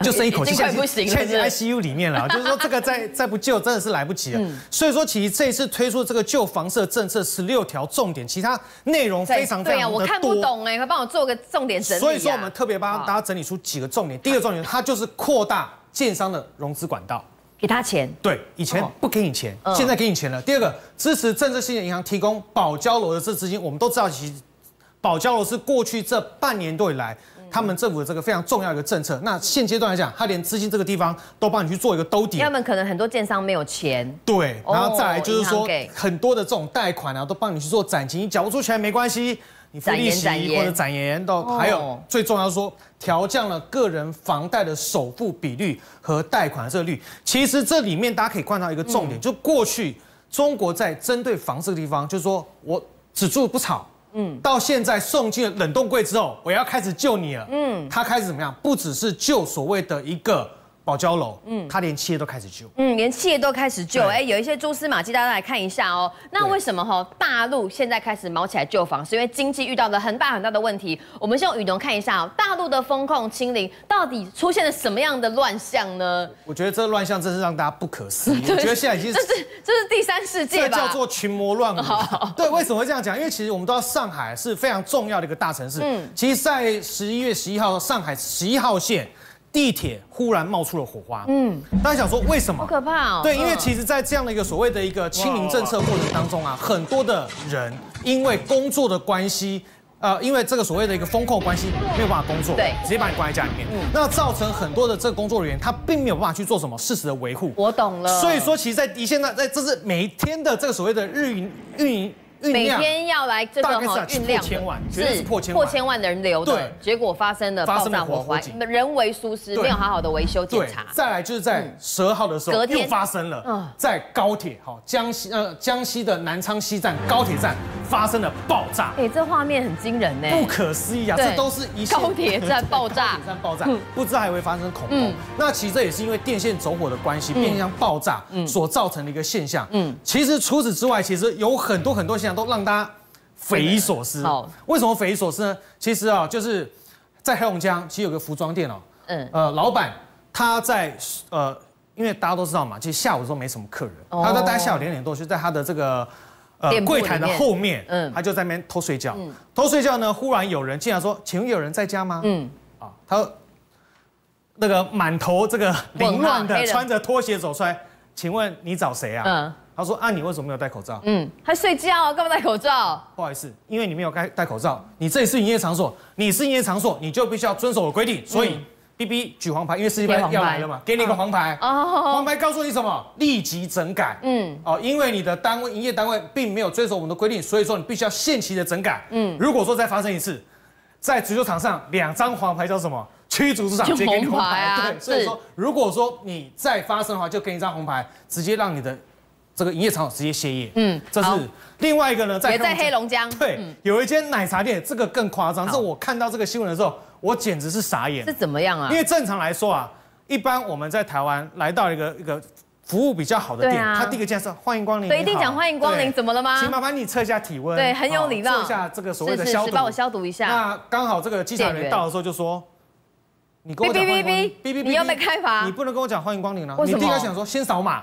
Speaker 4: 就剩一口气，
Speaker 1: 现在
Speaker 4: ICU 里面了，(laughs) 就是说这个再再不救，真的是来不及了。所以说，其实这一次推出这个旧房社政策十六条重点，其他内容非常非常的多。
Speaker 1: 我看不懂哎，快帮我做个重点整理。
Speaker 4: 所以说，我们特别帮大家整理出几个重点。第一个重点，它就是扩大建商的融资管道，
Speaker 1: 给他钱。
Speaker 4: 对，以前不给你钱，现在给你钱了。第二个，支持政策性的银行提供保交楼的这资金，我们都知道，其实保交楼是过去这半年多以来。他们政府的这个非常重要一个政策，那现阶段来讲，他连资金这个地方都帮你去做一个兜底。
Speaker 1: 他们可能很多建商没有钱。
Speaker 4: 对，然后再来就是说，很多的这种贷款啊，都帮你去做展期，你缴不出钱没关系，你付利息或者展延到还有最重要说，调降了个人房贷的首付比率和贷款这个率。其实这里面大家可以看到一个重点，就过去中国在针对房这个地方，就是说我只住不炒。嗯，到现在送进了冷冻柜之后，我要开始救你了。嗯，他开始怎么样？不只是救所谓的一个。保交楼，嗯，他连企业都开始救，
Speaker 1: 嗯，连企业都开始救，哎，有一些蛛丝马迹，大家来看一下哦。那为什么哈大陆现在开始毛起来救房？是因为经济遇到了很大很大的问题。我们先用雨农看一下哦，大陆的风控清零到底出现了什么样的乱象呢？
Speaker 4: 我觉得这乱象真是让大家不可思议。(laughs) 我觉得现在已经
Speaker 1: 这是这是第三世界
Speaker 4: 吧？这叫做群魔乱舞。(laughs) 对，为什么会这样讲？因为其实我们都知道上海是非常重要的一个大城市。嗯，其实，在十一月十一号，上海十一号线。地铁忽然冒出了火花。嗯，大家想说为什么？
Speaker 1: 好可怕哦。
Speaker 4: 对，因为其实，在这样的一个所谓的一个清零政策过程当中啊，很多的人因为工作的关系。呃，因为这个所谓的一个风控关系，没有办法工作，
Speaker 1: 对，
Speaker 4: 直接把你关在家里面，嗯那造成很多的这个工作人员他并没有办法去做什么事实的维护。
Speaker 1: 我懂了。
Speaker 4: 所以说，其实，在一线在在这是每一天的这个所谓的日营运营。
Speaker 1: 每天要来这个哈运量
Speaker 4: 千万，
Speaker 1: 是
Speaker 4: 破千
Speaker 1: 破千万的人流的，结果发生了爆炸火灾，人为疏失，没有好好的维修检查。
Speaker 4: 再来就是在十二号的时候又发生了，在高铁哈江西呃江西的南昌西站高铁站发生了爆炸。
Speaker 1: 哎，这画面很惊人呢，
Speaker 4: 不可思议啊！这都是一
Speaker 1: 高铁站爆炸，(laughs)
Speaker 4: 高铁站爆炸，不知道还会发生恐怖。那其实这也是因为电线走火的关系，变相爆炸所造成的一个现象。嗯，其实除此之外，其实有很多很多现象。都让大家匪夷所思。好，为什么匪夷所思呢？其实啊，就是在黑龙江，其实有个服装店哦。嗯。呃，老板他在呃，因为大家都知道嘛，其实下午的时候没什么客人，他在大概下午两点多，就在他的这个
Speaker 1: 呃
Speaker 4: 柜台的后面，嗯，他就在那边偷睡觉。嗯。偷睡觉呢，忽然有人进来说：“请问有人在家吗？”嗯。啊，他那个满头这个凌乱的，穿着拖鞋走出来，请问你找谁啊？嗯。他说：“啊，你为什么没有戴口罩？嗯，
Speaker 1: 还睡觉，干嘛戴口罩？
Speaker 4: 不好意思，因为你没有戴戴口罩。你这里是营业场所，你是营业场所，你就必须要遵守我规定。所以，B B 举黄牌，因为世界杯要来了嘛，给你一个黄牌。哦，黄牌告诉你什么？立即整改。嗯，哦，因为你的单位营业单位并没有遵守我们的规定，所以说你必须要限期的整改。嗯，如果说再发生一次，在足球场上两张黄牌叫什么？驱逐出场，
Speaker 1: 直接给你红牌
Speaker 4: 啊。对，所以说如果说你再发生的话，就给你一张红牌，直接让你的。”这个营业场所直接歇业，嗯，这是另外一个呢，
Speaker 1: 在也在黑龙江，
Speaker 4: 对，有一间奶茶店，这个更夸张。这我看到这个新闻的时候，我简直是傻眼。
Speaker 1: 是怎么样啊？
Speaker 4: 因为正常来说啊，一般我们在台湾来到一个一个服务比较好的店，他第一个介绍欢迎光临，
Speaker 1: 对，一定讲欢迎光临，怎么了吗？
Speaker 4: 请麻烦你测一下体温，
Speaker 1: 对，很有礼貌，
Speaker 4: 做一下这个所谓的消毒，
Speaker 1: 帮我消毒一下。
Speaker 4: 那刚好这个机场人到的时候就说。你跟我讲欢迎光临，
Speaker 1: 你要被开罚？
Speaker 4: 你不能跟我讲欢迎光临了。你第一个想说先扫码，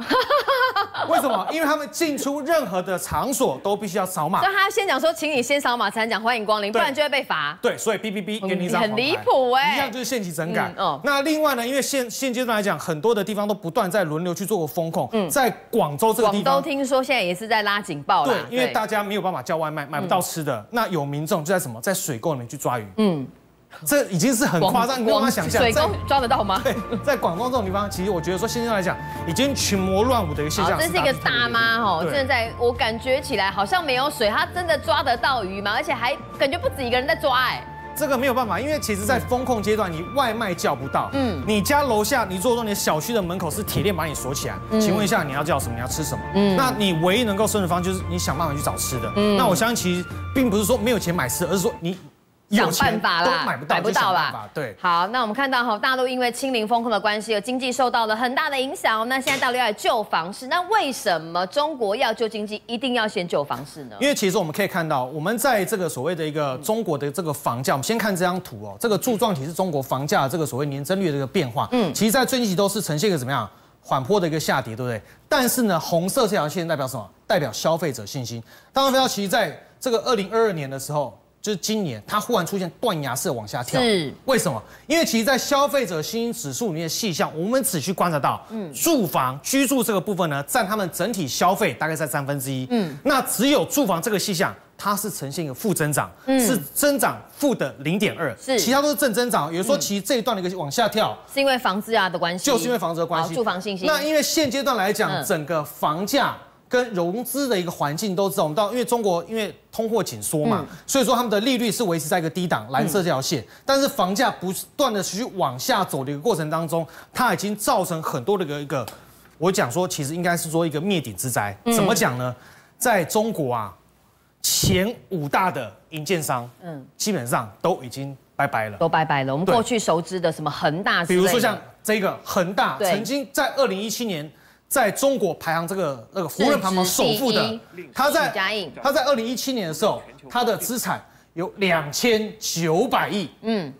Speaker 4: (laughs) 为什么？因为他们进出任何的场所都必须要扫码。
Speaker 1: 所以他先讲说，请你先扫码才能讲欢迎光临，不然就会被罚。
Speaker 4: 对，所以 B B B 给你一张
Speaker 1: 很离谱哎，
Speaker 4: 一样就是限期整改。哦，那另外呢，因为现现阶段来讲，很多的地方都不断在轮流去做个风控。嗯，在广州这个地
Speaker 1: 方，广州听说现在也是在拉警报
Speaker 4: 了。对，因为大家没有办法叫外卖，买不到吃的，那有民众就在什么，在水沟里面去抓鱼。嗯。(laughs) 这已经是很夸张，你无法想象。
Speaker 1: 水沟抓得到吗？
Speaker 4: 对，在广东这种地方，其实我觉得说现在来讲，已经群魔乱舞的一个现象。
Speaker 1: 这是一个大妈哦，现在我感觉起来好像没有水，她真的抓得到鱼吗？而且还感觉不止一个人在抓哎。
Speaker 4: 这个没有办法，因为其实，在风控阶段，你外卖叫不到。嗯。你家楼下，你如果说你的小区的门口是铁链把你锁起来，请问一下，你要叫什么？你要吃什么？嗯。那你唯一能够生存方就是你想办法去找吃的。嗯。那我相信，其实并不是说没有钱买吃，而是说你。
Speaker 1: 想办法啦，
Speaker 4: 买不到，买不到啦。对，
Speaker 1: 好，那我们看到哈，大陆因为清零风控的关系，经济受到了很大的影响。那现在大陆要来救房市，那为什么中国要救经济，一定要先救房市呢？
Speaker 4: 因为其实我们可以看到，我们在这个所谓的一个中国的这个房价，我们先看这张图哦，这个柱状体是中国房价这个所谓年增率的一个变化。嗯，其实，在最近期都是呈现一个怎么样缓坡的一个下跌，对不对？但是呢，红色这条线代表什么？代表消费者信心。当然，非常其实在这个二零二二年的时候。就是今年，它忽然出现断崖式往下跳，
Speaker 1: 是
Speaker 4: 为什么？因为其实，在消费者信心指数里面的细项，我们只需观察到，嗯，住房居住这个部分呢，占他们整体消费大概在三分之一，嗯，那只有住房这个细项，它是呈现一个负增长，嗯，是增长负的零点二，
Speaker 1: 是，
Speaker 4: 其他都是正增长。也就是说，其实这一段的一个往下跳，
Speaker 1: 是因为房子啊的关系，
Speaker 4: 就是因为房子的关系，
Speaker 1: 住房信心。
Speaker 4: 那因为现阶段来讲，整个房价。跟融资的一个环境都知道，我们到因为中国因为通货紧缩嘛，所以说他们的利率是维持在一个低档，蓝色这条线。但是房价不断的持续往下走的一个过程当中，它已经造成很多的一个一个，我讲说其实应该是说一个灭顶之灾。怎么讲呢？在中国啊，前五大的银建商，嗯，基本上都已经拜拜了，
Speaker 1: 都拜拜了。我们过去熟知的什么恒大，
Speaker 4: 比如说像这个恒大，曾经在二零一七年。在中国排行这个那个福人排行首富的，他在他在二零一七年的时候，他的资产有两千九百亿，嗯，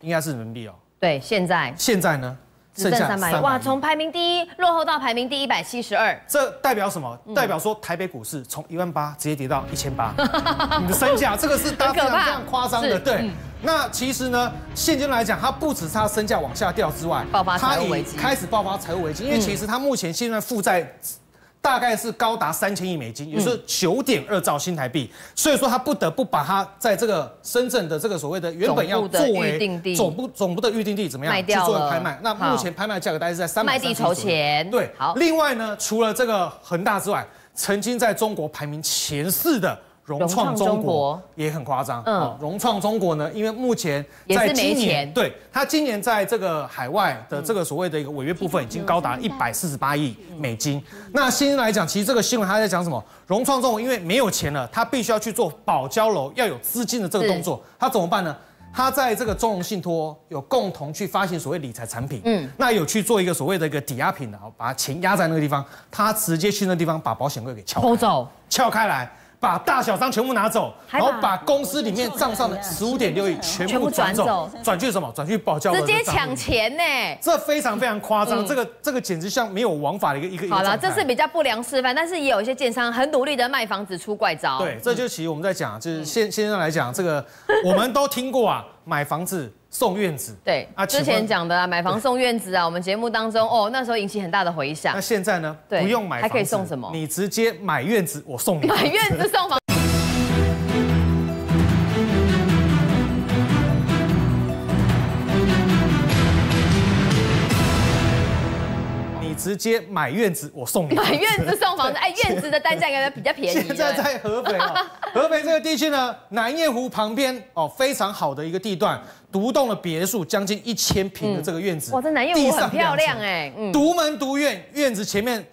Speaker 4: 应该是人民币哦。
Speaker 1: 对，现在。
Speaker 4: 现在呢，
Speaker 1: 剩下三百亿。哇，从排名第一落后到排名第一百七十二，
Speaker 4: 这代表什么？代表说台北股市从一万八直接跌到一千八，(laughs) 你的身价这个是非常非常夸张的，对。那其实呢，现阶段来讲，它不止它身价往下掉之外，
Speaker 1: 爆发财务危机，
Speaker 4: 开始爆发财务危机，因为其实它目前现在负债。大概是高达三千亿美金，也就是九点二兆新台币，所以说他不得不把它在这个深圳的这个所谓的原本要作为总部总部的预定地怎么样
Speaker 1: 去做
Speaker 4: 拍卖？那目前拍卖价格大概是在三百
Speaker 1: 卖地筹钱。
Speaker 4: 对，好。另外呢，除了这个恒大之外，曾经在中国排名前四的。融创中国也很夸张，嗯，融创中国呢，因为目前在今年，对它今年在这个海外的这个所谓的一个违约部分，已经高达一百四十八亿美金。那现在来讲，其实这个新闻他在讲什么？融创中国因为没有钱了，他必须要去做保交楼，要有资金的这个动作，他怎么办呢？他在这个中融信托有共同去发行所谓理财产品，嗯，那有去做一个所谓的一个抵押品的，把钱压在那个地方，他直接去那地方把保险柜给撬
Speaker 1: 走，
Speaker 4: 撬开来。把大小商全部拿走，然后把公司里面账上的十五点六亿全部转走，转去什么？转去保交
Speaker 1: 直接抢钱呢？
Speaker 4: 这非常非常夸张，这个这个简直像没有王法的一个一个。
Speaker 1: 好了，这是比较不良示范，但是也有一些建商很努力的卖房子出怪招。
Speaker 4: 对，这就其实我们在讲，就是现现在来讲，这个我们都听过啊，买房子。送院子，
Speaker 1: 对啊，之前讲的啊，买房送院子啊，我们节目当中哦，那时候引起很大的回响。
Speaker 4: 那现在呢？不用买，
Speaker 1: 还可以送什么？
Speaker 4: 你直接买院子，我送你。
Speaker 1: 买院子送房。
Speaker 4: 直接买院子，我送你。
Speaker 1: 买院子送房子，哎，(laughs) 院子的单价应该比较便宜。
Speaker 4: 现在在合肥哦，(laughs) 合肥这个地区呢，南燕湖旁边哦，非常好的一个地段，独栋的别墅，将近一千平的这个院子。
Speaker 1: 哇，这南燕湖很漂亮哎，
Speaker 4: 独门独院，院子前面。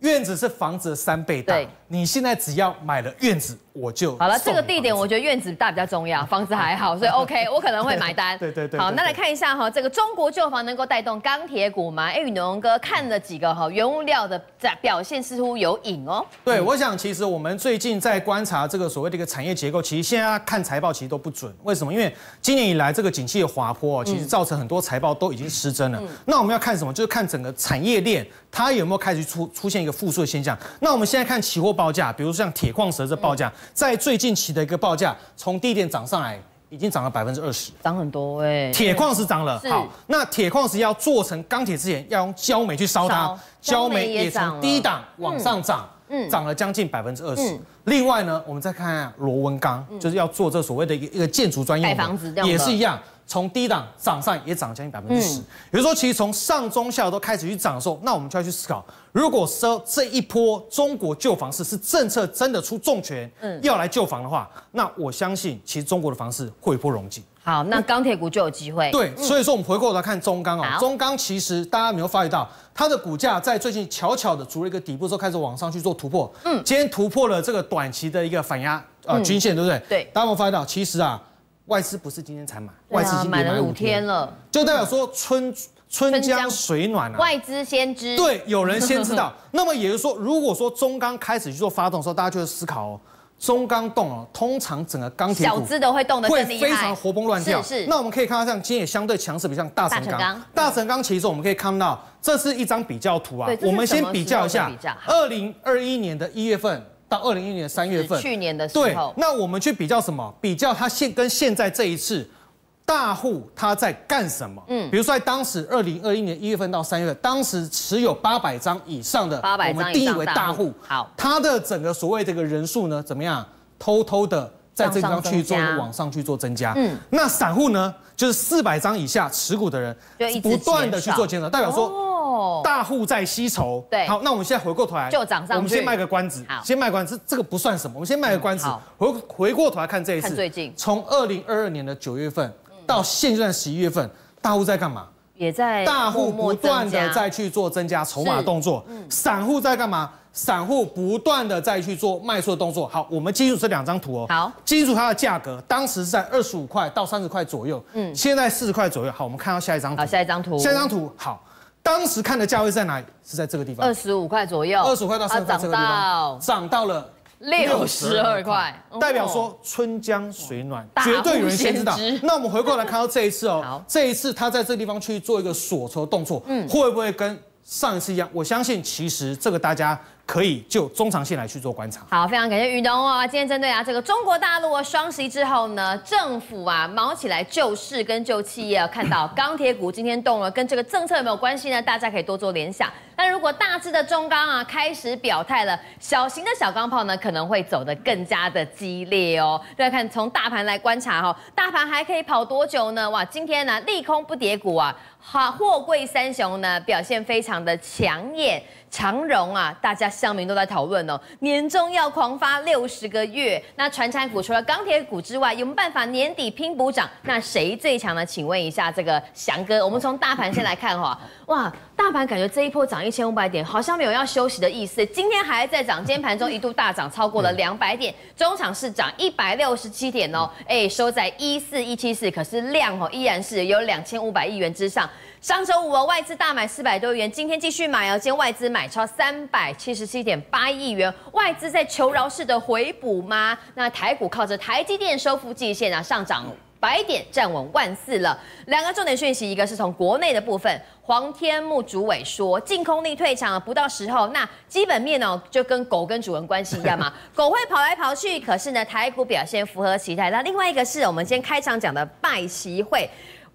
Speaker 4: 院子是房子的三倍大，你现在只要买了院子，我就
Speaker 1: 好了。这个地点我觉得院子大比较重要，房子还好，所以 (laughs) OK，我可能会买单。
Speaker 4: 对对对。
Speaker 1: 好，那来看一下哈，这个中国旧房能够带动钢铁股吗？哎，宇农哥看了几个哈，原物料的在表现似乎有影哦。
Speaker 4: 对，我想其实我们最近在观察这个所谓的一个产业结构，其实现在看财报其实都不准。为什么？因为今年以来这个景气的滑坡，其实造成很多财报都已经失真了。那我们要看什么？就是看整个产业链。它有没有开始出出现一个复苏的现象？那我们现在看期货报价，比如像铁矿石这报价，在最近期的一个报价，从低点涨上来，已经涨了百分之二十，
Speaker 1: 涨很多哎。
Speaker 4: 铁矿石涨了，好，那铁矿石要做成钢铁之前，要用焦煤去烧它，焦煤也从低档往上涨，嗯，涨了将近百分之二十。另外呢，我们再看看螺纹钢，就是要做这所谓的一个一个建筑专业，
Speaker 1: 盖房子
Speaker 4: 也是一样。从低档涨上也涨了将近百分之十，比如说其实从上中下都开始去涨的时候，那我们就要去思考，如果说这一波中国救房市是政策真的出重拳，嗯，要来救房的话，那我相信其实中国的房市会一波融景。
Speaker 1: 好，那钢铁股就有机会。
Speaker 4: 对，所以说我们回过头来看中钢啊，中钢其实大家没有发觉到，它的股价在最近悄悄的筑了一个底部之后，开始往上去做突破。嗯，今天突破了这个短期的一个反压呃均线，对不对？
Speaker 1: 对，
Speaker 4: 大家有没有发觉到，其实啊。外资不是今天才买，外资已经买了五天了，就代表说春春江水暖啊，
Speaker 1: 外资先知，
Speaker 4: 对，有人先知道。(laughs) 那么也就是说，如果说中钢开始去做发动的时候，大家就会思考哦，中钢动了，通常整个钢铁
Speaker 1: 小资的会动的会
Speaker 4: 非常活蹦乱跳。
Speaker 1: 是是。
Speaker 4: 那我们可以看到，像今天也相对强势，比如像大成钢，大成钢其实我们可以看到，这是一张比较图啊。我们先比较一下，二零二一年的一月份。到二零一一年三月份，
Speaker 1: 去年的时候，对，
Speaker 4: 那我们去比较什么？比较它现跟现在这一次，大户他在干什么？嗯，比如说在当时二零二一年一月份到三月份，当时持有八百张以上的，我们定义为大户，
Speaker 1: 好，
Speaker 4: 他的整个所谓这个人数呢，怎么样？偷偷的在这方去做往上去做增加，嗯，那散户呢，就是四百张以下持股的人，不断的去做减少，代表说。大户在吸筹，
Speaker 1: 对，
Speaker 4: 好，那我们现在回过头来，
Speaker 1: 就涨上
Speaker 4: 我们先卖个关子，先卖关子，这个不算什么，我们先卖个关子。回回过头来看这一次，
Speaker 1: 最近
Speaker 4: 从二零二二年的九月份到现在十一月份，大户在干嘛？
Speaker 1: 也在
Speaker 4: 大户不断的在去做增加筹码动作，散户在干嘛？散户不断的在去做卖出的动作。好，我们记住这两张图哦。
Speaker 1: 好，
Speaker 4: 记住它的价格，当时是在二十五块到三十块左右，嗯，现在四十块左右。好，我们看到下一张图。
Speaker 1: 好，下一张图。
Speaker 4: 下一张图，好。当时看的价位在哪里？是在这个地方，
Speaker 1: 二十五块左右。
Speaker 4: 二十五块到三十块这个地方，涨到了
Speaker 1: 六十二块，
Speaker 4: 代表说春江水暖，绝对有人先知道。那我们回过来看到这一次哦，这一次他在这个地方去做一个锁筹动作，嗯，会不会跟上一次一样？我相信其实这个大家。可以就中长线来去做观察。
Speaker 1: 好，非常感谢雨农哦。今天针对啊这个中国大陆双十一之后呢，政府啊忙起来救市跟救企业，看到钢铁股今天动了，跟这个政策有没有关系呢？大家可以多做联想。那如果大致的中钢啊开始表态了，小型的小钢炮呢可能会走得更加的激烈哦。大家看从大盘来观察哈，大盘还可以跑多久呢？哇，今天呢利空不跌股啊。好，货柜三雄呢表现非常的抢眼，长荣啊，大家乡民都在讨论哦，年终要狂发六十个月。那船产股除了钢铁股之外，有没有办法年底拼补涨？那谁最强呢？请问一下这个翔哥，我们从大盘先来看哈，哇，大盘感觉这一波涨一千五百点，好像没有要休息的意思，今天还在涨，今天盘中一度大涨超过了两百点，中场是涨一百六十七点哦，哎，收在一四一七四，可是量哦依然是有两千五百亿元之上。上周五哦，外资大买四百多元，今天继续买哦，今天外资买超三百七十七点八亿元，外资在求饶式的回补吗？那台股靠着台积电收复季线啊，上涨百点，站稳万四了。两个重点讯息，一个是从国内的部分，黄天木主委说，净空力退场不到时候，那基本面呢就跟狗跟主人关系一样嘛，(laughs) 狗会跑来跑去，可是呢台股表现符合期待。那另外一个是我们今天开场讲的拜习会。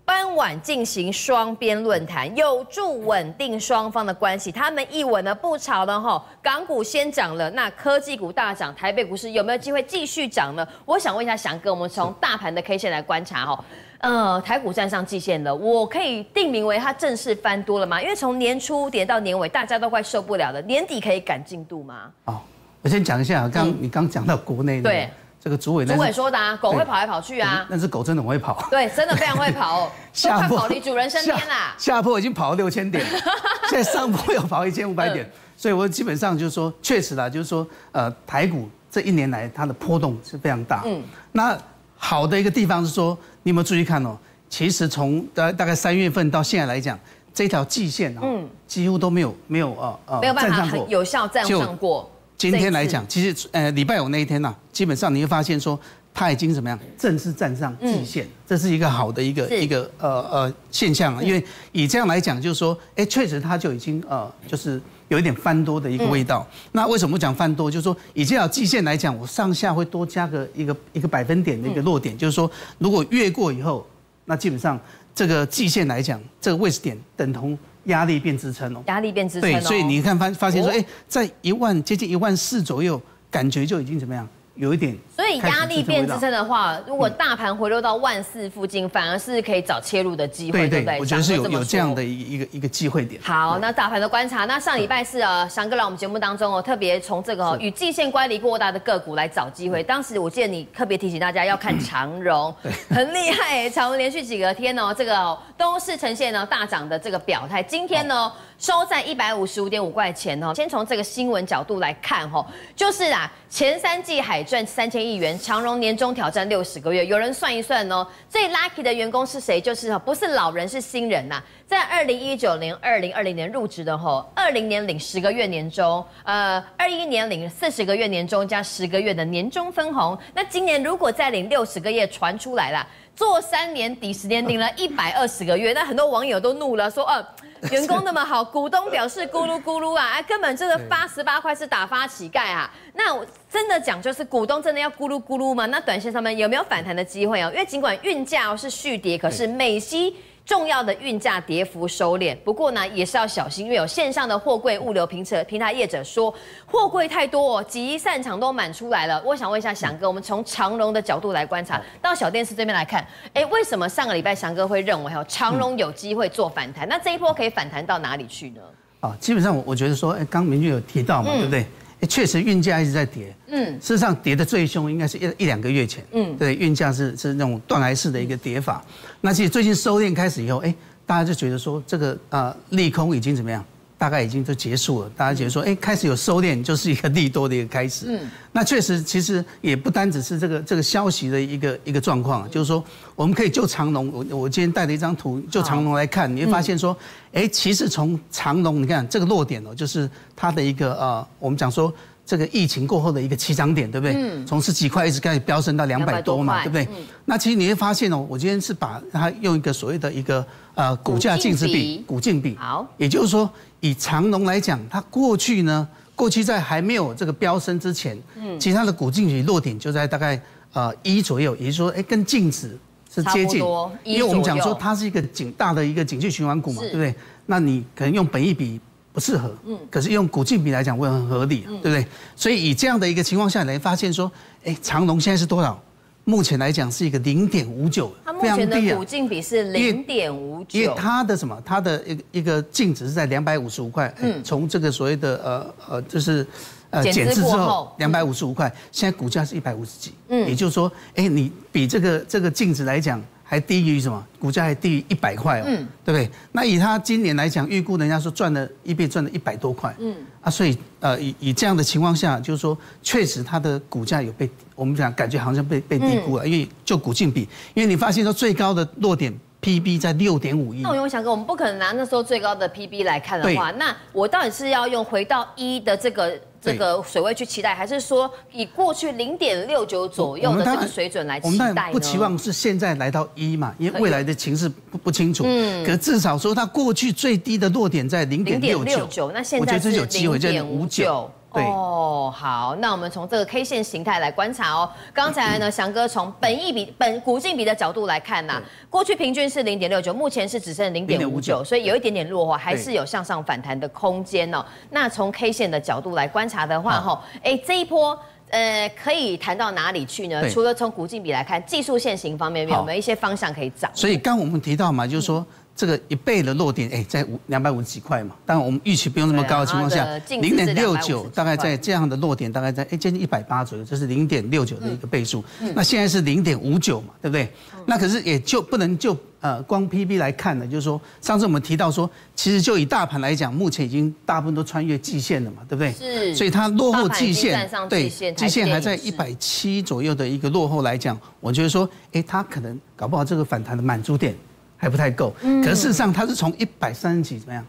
Speaker 1: 傍晚进行双边论坛，有助稳定双方的关系。他们一稳了，不吵了哈。港股先涨了，那科技股大涨，台北股市有没有机会继续涨呢？我想问一下翔哥，我们从大盘的 K 线来观察哈。呃，台股站上季线了，我可以定名为它正式翻多了吗？因为从年初跌到年尾，大家都快受不了了。年底可以赶进度吗？哦，
Speaker 5: 我先讲一下，刚你刚讲到国内
Speaker 1: 对。
Speaker 5: 这个主委，
Speaker 1: 主委说的啊，狗会跑来跑去啊，
Speaker 5: 那只狗真的很会跑，
Speaker 1: 对，真的非常会跑，(laughs) 下坡跑离主人身边啦，
Speaker 5: 下坡已经跑了六千点，(laughs) 现在上坡又跑一千五百点，所以我基本上就是说，确实啦，就是说，呃，台股这一年来它的波动是非常大，嗯，那好的一个地方是说，你有没有注意看哦？其实从大大概三月份到现在来讲，这条季线啊，嗯，几乎都没有没有呃
Speaker 1: 呃没有办法有效站上过。
Speaker 5: 今天来讲，其实呃礼拜五那一天呢，基本上你会发现说，它已经怎么样正式站上季线，这是一个好的一个一个呃呃现象啊。因为以这样来讲，就是说，哎，确实它就已经呃就是有一点翻多的一个味道。那为什么讲翻多？就是说以这条季线来讲，我上下会多加个一个一个百分点的一个落点，就是说如果越过以后，那基本上这个季线来讲，这个位置点等同。压力变支撑哦，
Speaker 1: 压力变支撑对，
Speaker 5: 所以你看发发现说，哎，在一万接近一万四左右，感觉就已经怎么样？有一点，
Speaker 1: 所以压力变支撑的话，如果大盘回落到万四附近，反而是可以找切入的机会，对不对？
Speaker 5: 我觉得是有有这样的一一个一个机会点。
Speaker 1: 好，那大盘的观察，那上礼拜是啊，翔哥来我们节目当中哦，特别从这个与季线乖离过大的个股来找机会。当时我记得你特别提醒大家要看长荣，很厉害，长荣连续几个天哦，这个都是呈现呢大涨的这个表态。今天呢？收在一百五十五点五块钱哦。先从这个新闻角度来看哦，就是啊，前三季海赚三千亿元，长荣年终挑战六十个月。有人算一算哦，最 lucky 的员工是谁？就是不是老人是新人呐。在二零一九年、二零二零年入职的吼，二零年领十个月年终，呃，二一年领四十个月年终加十个月的年终分红。那今年如果再领六十个月，传出来了，做三年抵十年，领了一百二十个月。那很多网友都怒了，说呃。(laughs) 员工那么好，股东表示咕噜咕噜啊，哎，(laughs) 根本这个发十八块是打发乞丐啊。那我真的讲，就是股东真的要咕噜咕噜吗？那短线上面有没有反弹的机会哦？因为尽管运价是续跌，可是美西。重要的运价跌幅收敛，不过呢也是要小心，因为有线上的货柜物流平车平台业者说货柜太多，哦集散场都满出来了。我想问一下翔哥，我们从长荣的角度来观察，到小电视这边来看，哎，为什么上个礼拜翔哥会认为哦长荣有机会做反弹？那这一波可以反弹到哪里去呢？
Speaker 5: 啊，基本上我我觉得说，哎，刚明俊有提到嘛，对不对？确实运价一直在跌，嗯，事实上跌的最凶应该是一一两个月前，嗯，对，运价是是那种断崖式的一个跌法。那其实最近收敛开始以后，哎，大家就觉得说这个呃利空已经怎么样？大概已经都结束了，大家觉得说，哎，开始有收敛，就是一个利多的一个开始。嗯，那确实，其实也不单只是这个这个消息的一个一个状况，就是说，我们可以就长龙，我我今天带了一张图，就长龙来看，你会发现说，哎，其实从长龙，你看这个落点哦，就是它的一个呃，我们讲说。这个疫情过后的一个起涨点，对不对？嗯。从十几块一直开始飙升到两百多嘛，对不对？嗯。那其实你会发现哦，我今天是把它用一个所谓的一个呃股价净值比、股净比。好。也就是说，以长隆来讲，它过去呢过去在还没有这个飙升之前，嗯，其他的股净比落点就在大概呃一左右，也就是说，哎，跟净值是接近，
Speaker 1: 因
Speaker 5: 为我们讲说它是一个景大的一个景气循环股嘛，对不对？那你可能用本益比不适合，嗯，可是用股净比来讲会很合理，对不对？所以以这样的一个情况下来发现说，哎，长隆现在是多少？目前来讲是一个零点五九，
Speaker 1: 它目前的。股净比是零点五九，
Speaker 5: 因为它的什么？它的一个一个净值是在两百五十五块。嗯，从这个所谓的呃呃，就是
Speaker 1: 呃减资之后
Speaker 5: 两百五十五块，现在股价是一百五十几。嗯，也就是说，哎，你比这个这个净值来讲。还低于什么？股价还低于一百块哦，对不对？那以他今年来讲，预估人家说赚了一倍赚了一百多块，嗯啊，所以呃以以这样的情况下，就是说确实它的股价有被我们讲感觉好像被被低估了，因为就股净比，因为你发现说最高的落点 PB 在六点五亿。
Speaker 1: 那我想哥我们不可能拿那时候最高的 PB 来看的话，那我到底是要用回到一的这个。这个水位去期待，还是说以过去零点六九左右的这个水准来期待
Speaker 5: 呢？不期望是现在来到一嘛，因为未来的情势不不清楚。嗯，可至少说它过去最低的落点在零点六九，
Speaker 1: 那现在是零点五九。哦，好，那我们从这个 K 线形态来观察哦。刚才呢，翔哥从本益比、本股净比的角度来看呐，过去平均是零点六九，目前是只剩零点五九，所以有一点点落后，还是有向上反弹的空间哦。那从 K 线的角度来观察的话，哈，哎，这一波呃可以谈到哪里去呢？除了从股净比来看，技术线型方面有没有一些方向可以涨？
Speaker 5: 所以刚我们提到嘛，就是说。这个一倍的落点，哎，在五两百五十几块嘛。当然我们预期不用那么高的情况下，零点六九大概在这样的落点，大概在哎接近一百八左右，这是零点六九的一个倍数。那现在是零点五九嘛，对不对？那可是也就不能就呃光 PB 来看呢，就是说上次我们提到说，其实就以大盘来讲，目前已经大部分都穿越季线了嘛，对不对？
Speaker 1: 是。
Speaker 5: 所以它落后季线，对，季线还在一百七左右的一个落后来讲，我觉得说，哎，它可能搞不好这个反弹的满足点。还不太够，可事实上它是从一百三十几怎么样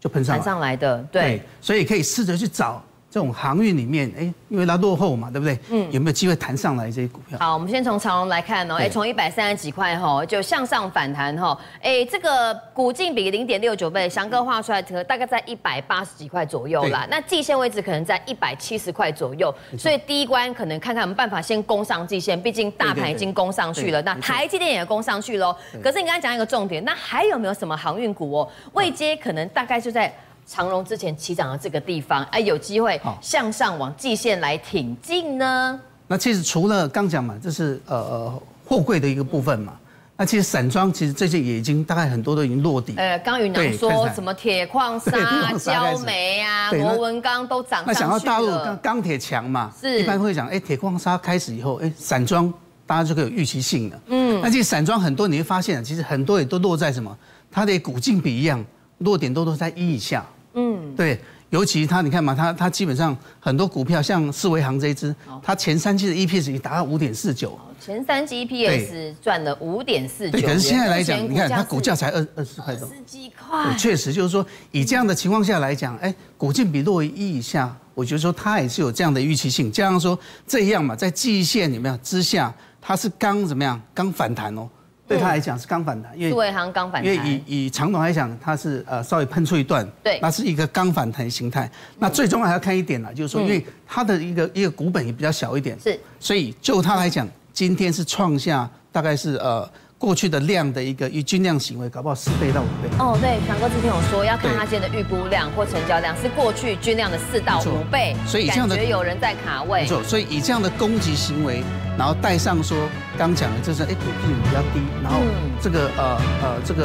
Speaker 5: 就喷上
Speaker 1: 上来的，对，
Speaker 5: 所以可以试着去找。这种航运里面，哎，因为它落后嘛，对不对？嗯，有没有机会弹上来这些股票？
Speaker 1: 好，我们先从长隆来看哦，哎，从一百三十几块哈，就向上反弹哈，哎，这个股净比零点六九倍，翔哥画出来大概在一百八十几块左右啦。那季线位置可能在一百七十块左右，所以第一关可能看看有没有办法先攻上季线，毕竟大盘已经攻上去了，那台积电也攻上去喽。可是你刚才讲一个重点，那还有没有什么航运股哦？未接可能大概就在。长荣之前起涨的这个地方，哎，有机会向上往季线来挺进呢。
Speaker 5: 那其实除了刚讲嘛，这是呃呃货柜的一个部分嘛。那其实散装其实最近也已经大概很多都已经落地。呃，
Speaker 1: 刚云南说什么铁矿砂、焦煤啊、螺纹钢都涨。
Speaker 5: 那想到大陆钢钢铁强嘛，是一般会讲，哎，铁矿砂开始以后，哎，散装大家就可以有预期性了。嗯。那其实散装很多你会发现，其实很多也都落在什么？它的股净比一样，落点都都在一以下。嗯，对，尤其它，你看嘛，它它基本上很多股票，像四维行这一支，它前三季的 EPS 已经达到五点四九，
Speaker 1: 前三季 EPS 赚了五点四九。
Speaker 5: 对，可是现在来讲，你看它股价才二二十块多，
Speaker 1: 十几块。
Speaker 5: 确实就是说，以这样的情况下来讲，哎，股净比落于一以下，我觉得说它也是有这样的预期性。加上说这样嘛，在季线里面之下，它是刚怎么样？刚反弹哦。对他来讲是刚反弹，
Speaker 1: 因为行刚反弹，
Speaker 5: 因为以以长短来讲，它是呃稍微喷出一段，
Speaker 1: 对，
Speaker 5: 那是一个刚反弹形态。那最重要还要看一点呢，就是说，因为它的一个一个股本也比较小一点，
Speaker 1: 是，
Speaker 5: 所以就它来讲，今天是创下大概是呃。过去的量的一个以均量行为，搞不好四倍到五倍。
Speaker 1: 哦，对，强哥之前有说要看他现在的预估量或成交量是过去均量的四到五倍，
Speaker 5: 所以这样的
Speaker 1: 有人在卡位。
Speaker 5: 没错，所以以这样的攻击行为，然后带上说刚讲的就是哎股性比较低，然后这个呃呃这个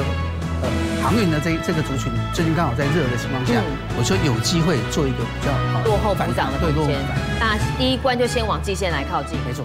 Speaker 5: 呃航运的这这个族群最近刚好在热的情况下，我说有机会做一个比较
Speaker 1: 落后补涨的空间。那第一关就先往季线来靠近。
Speaker 5: 没错。